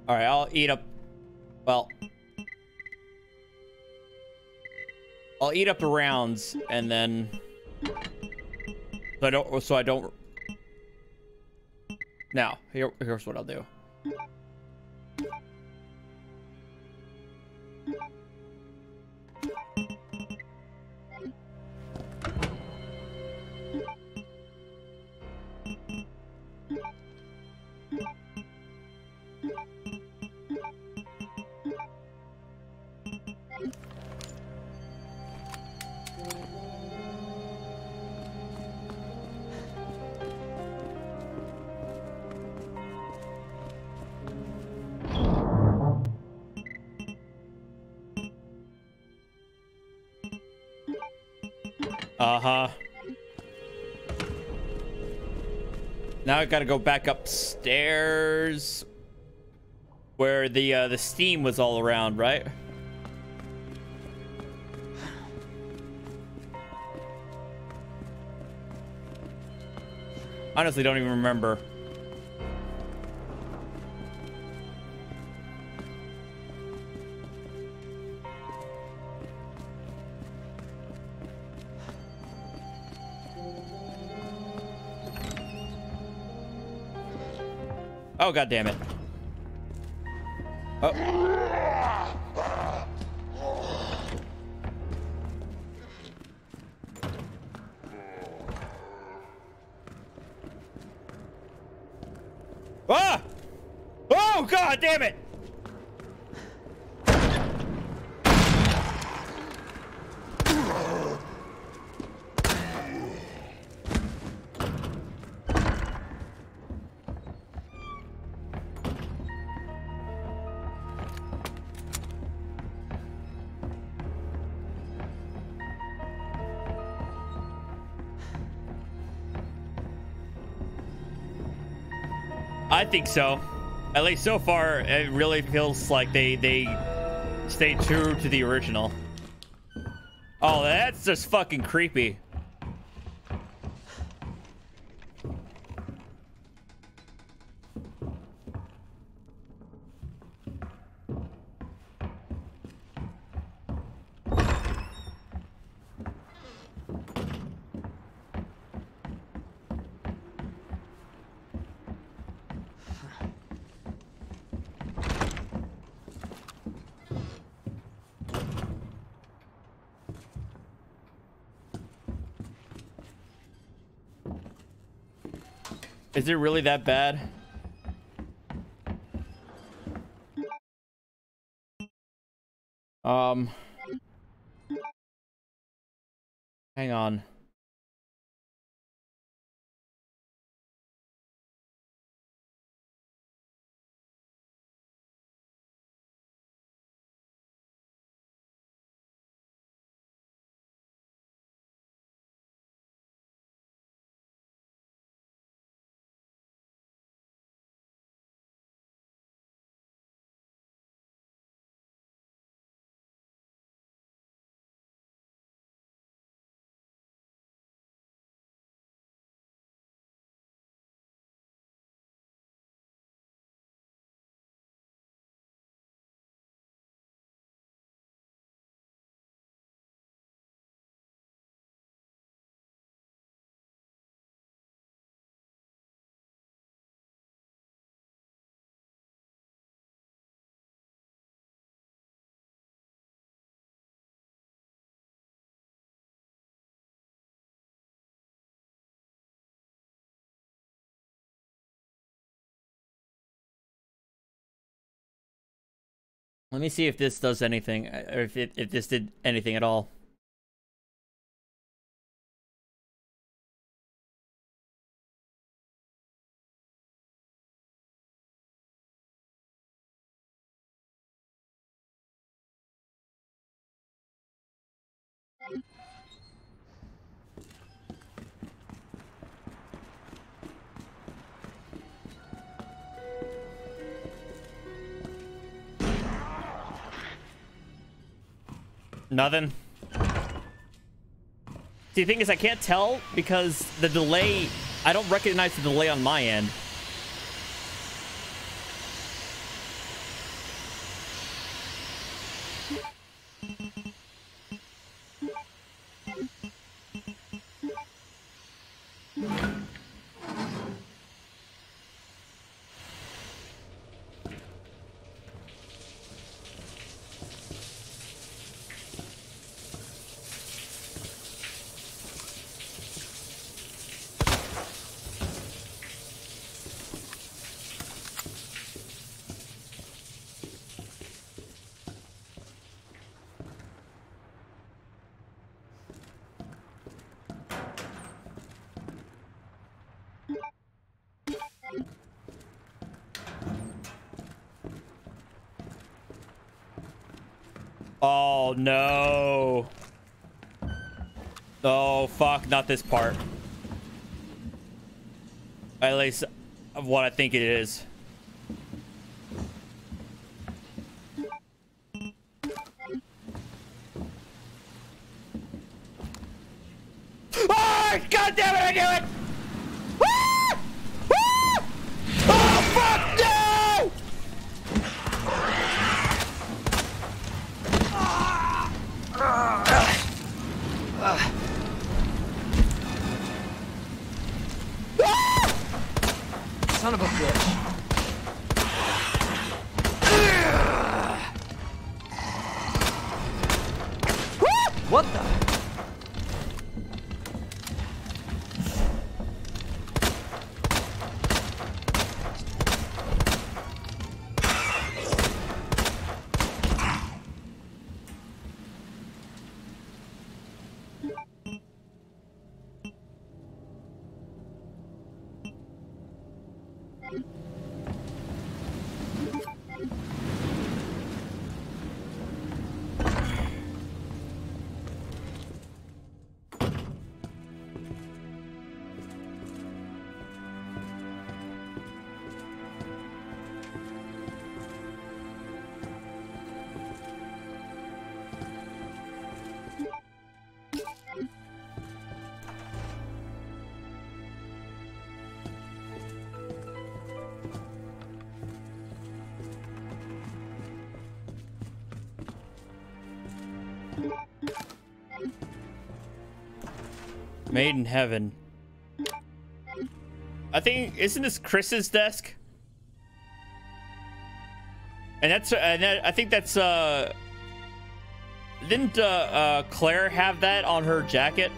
All right, I'll eat up. Well, I'll eat up the rounds and then so I don't. So I don't. Now, here, here's what I'll do. Now I gotta go back upstairs where the uh, the steam was all around, right? <sighs> Honestly, don't even remember. Oh god damn it. Oh. I think so. At least so far, it really feels like they they stay true to the original. Oh, that's just fucking creepy. Is it really that bad? Um. Hang on. Let me see if this does anything, uh, or if it, if this did anything at all. Nothing. See, the thing is, I can't tell because the delay, I don't recognize the delay on my end. Oh no. Oh fuck, not this part. At least of what I think it is. Made in heaven. I think isn't this Chris's desk? And that's and that, I think that's uh didn't uh, uh Claire have that on her jacket?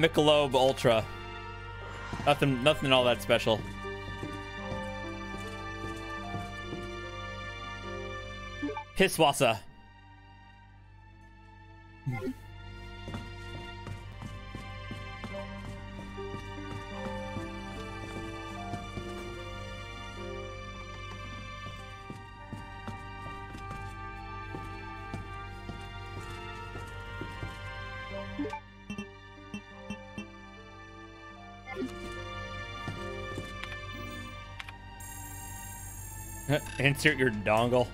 Michelob Ultra. Nothing, nothing all that special. Pisswasser. <laughs> Insert your dongle.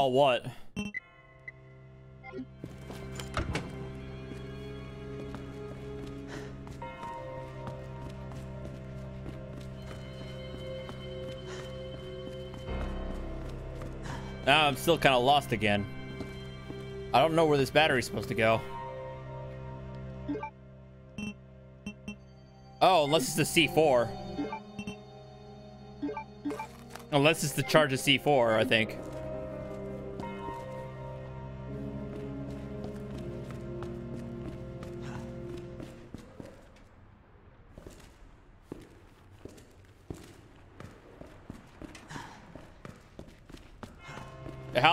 Call what? Now I'm still kind of lost again. I don't know where this battery's supposed to go. Oh, unless it's the C4. Unless it's the charge of C4, I think.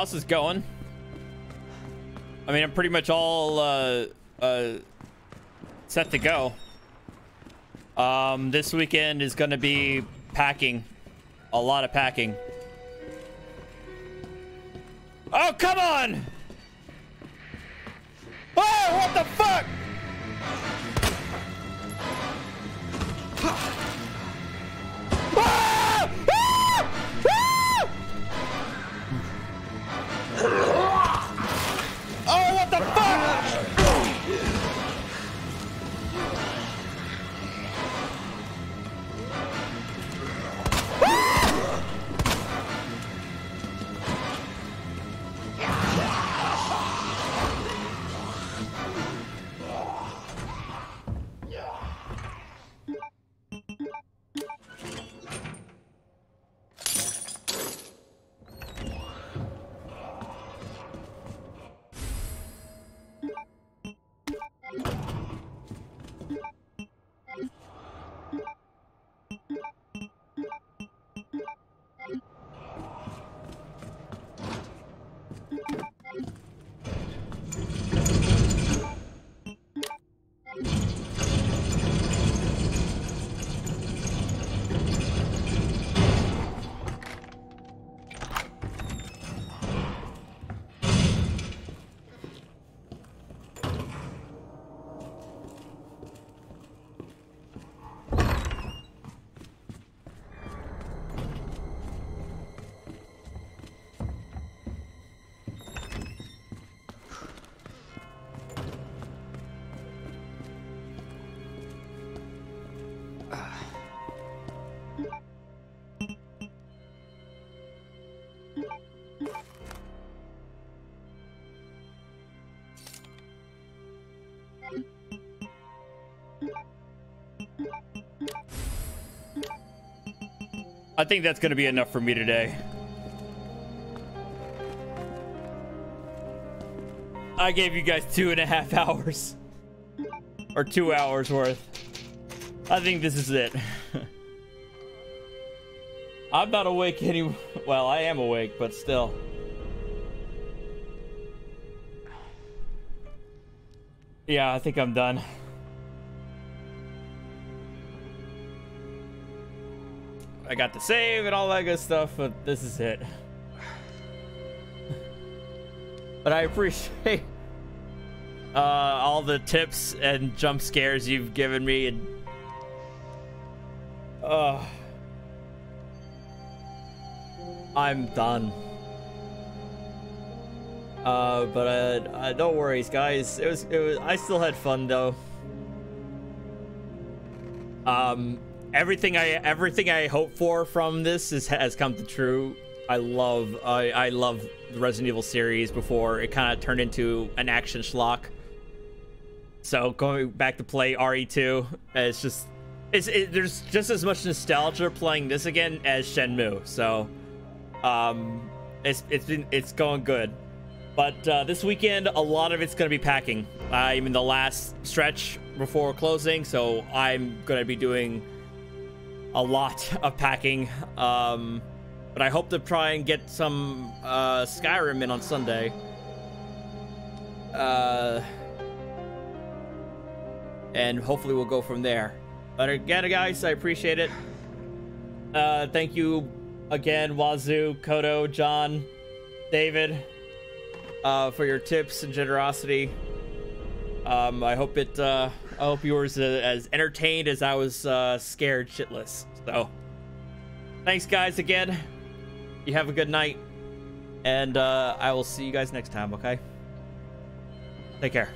House is going. I mean, I'm pretty much all uh, uh, set to go. Um, this weekend is going to be packing. A lot of packing. Oh, come on! I think that's going to be enough for me today. I gave you guys two and a half <laughs> hours. Or two hours worth. I think this is it. <laughs> I'm not awake any... Well, I am awake, but still. Yeah, I think I'm done. I got the save and all that good stuff, but this is it. <laughs> but I appreciate uh, all the tips and jump scares you've given me, and uh, I'm done. Uh, but uh, uh, no worries, guys. It was, it was. I still had fun though. Um, everything I everything I hope for from this is has come to true. I love I I love the Resident Evil series before it kind of turned into an action schlock. So going back to play RE2, it's just it's it, there's just as much nostalgia playing this again as Shenmue. So um it's it's been it's going good. But uh, this weekend, a lot of it's going to be packing. I'm in the last stretch before closing, so I'm going to be doing a lot of packing. Um, but I hope to try and get some uh, Skyrim in on Sunday. Uh, and hopefully we'll go from there. But again, guys, I appreciate it. Uh, thank you again, Wazoo, Kodo, John, David, uh, for your tips and generosity. Um, I hope it. Uh, I hope you were as, as entertained as I was uh, scared shitless. So, thanks, guys, again. You have a good night, and uh, I will see you guys next time. Okay. Take care.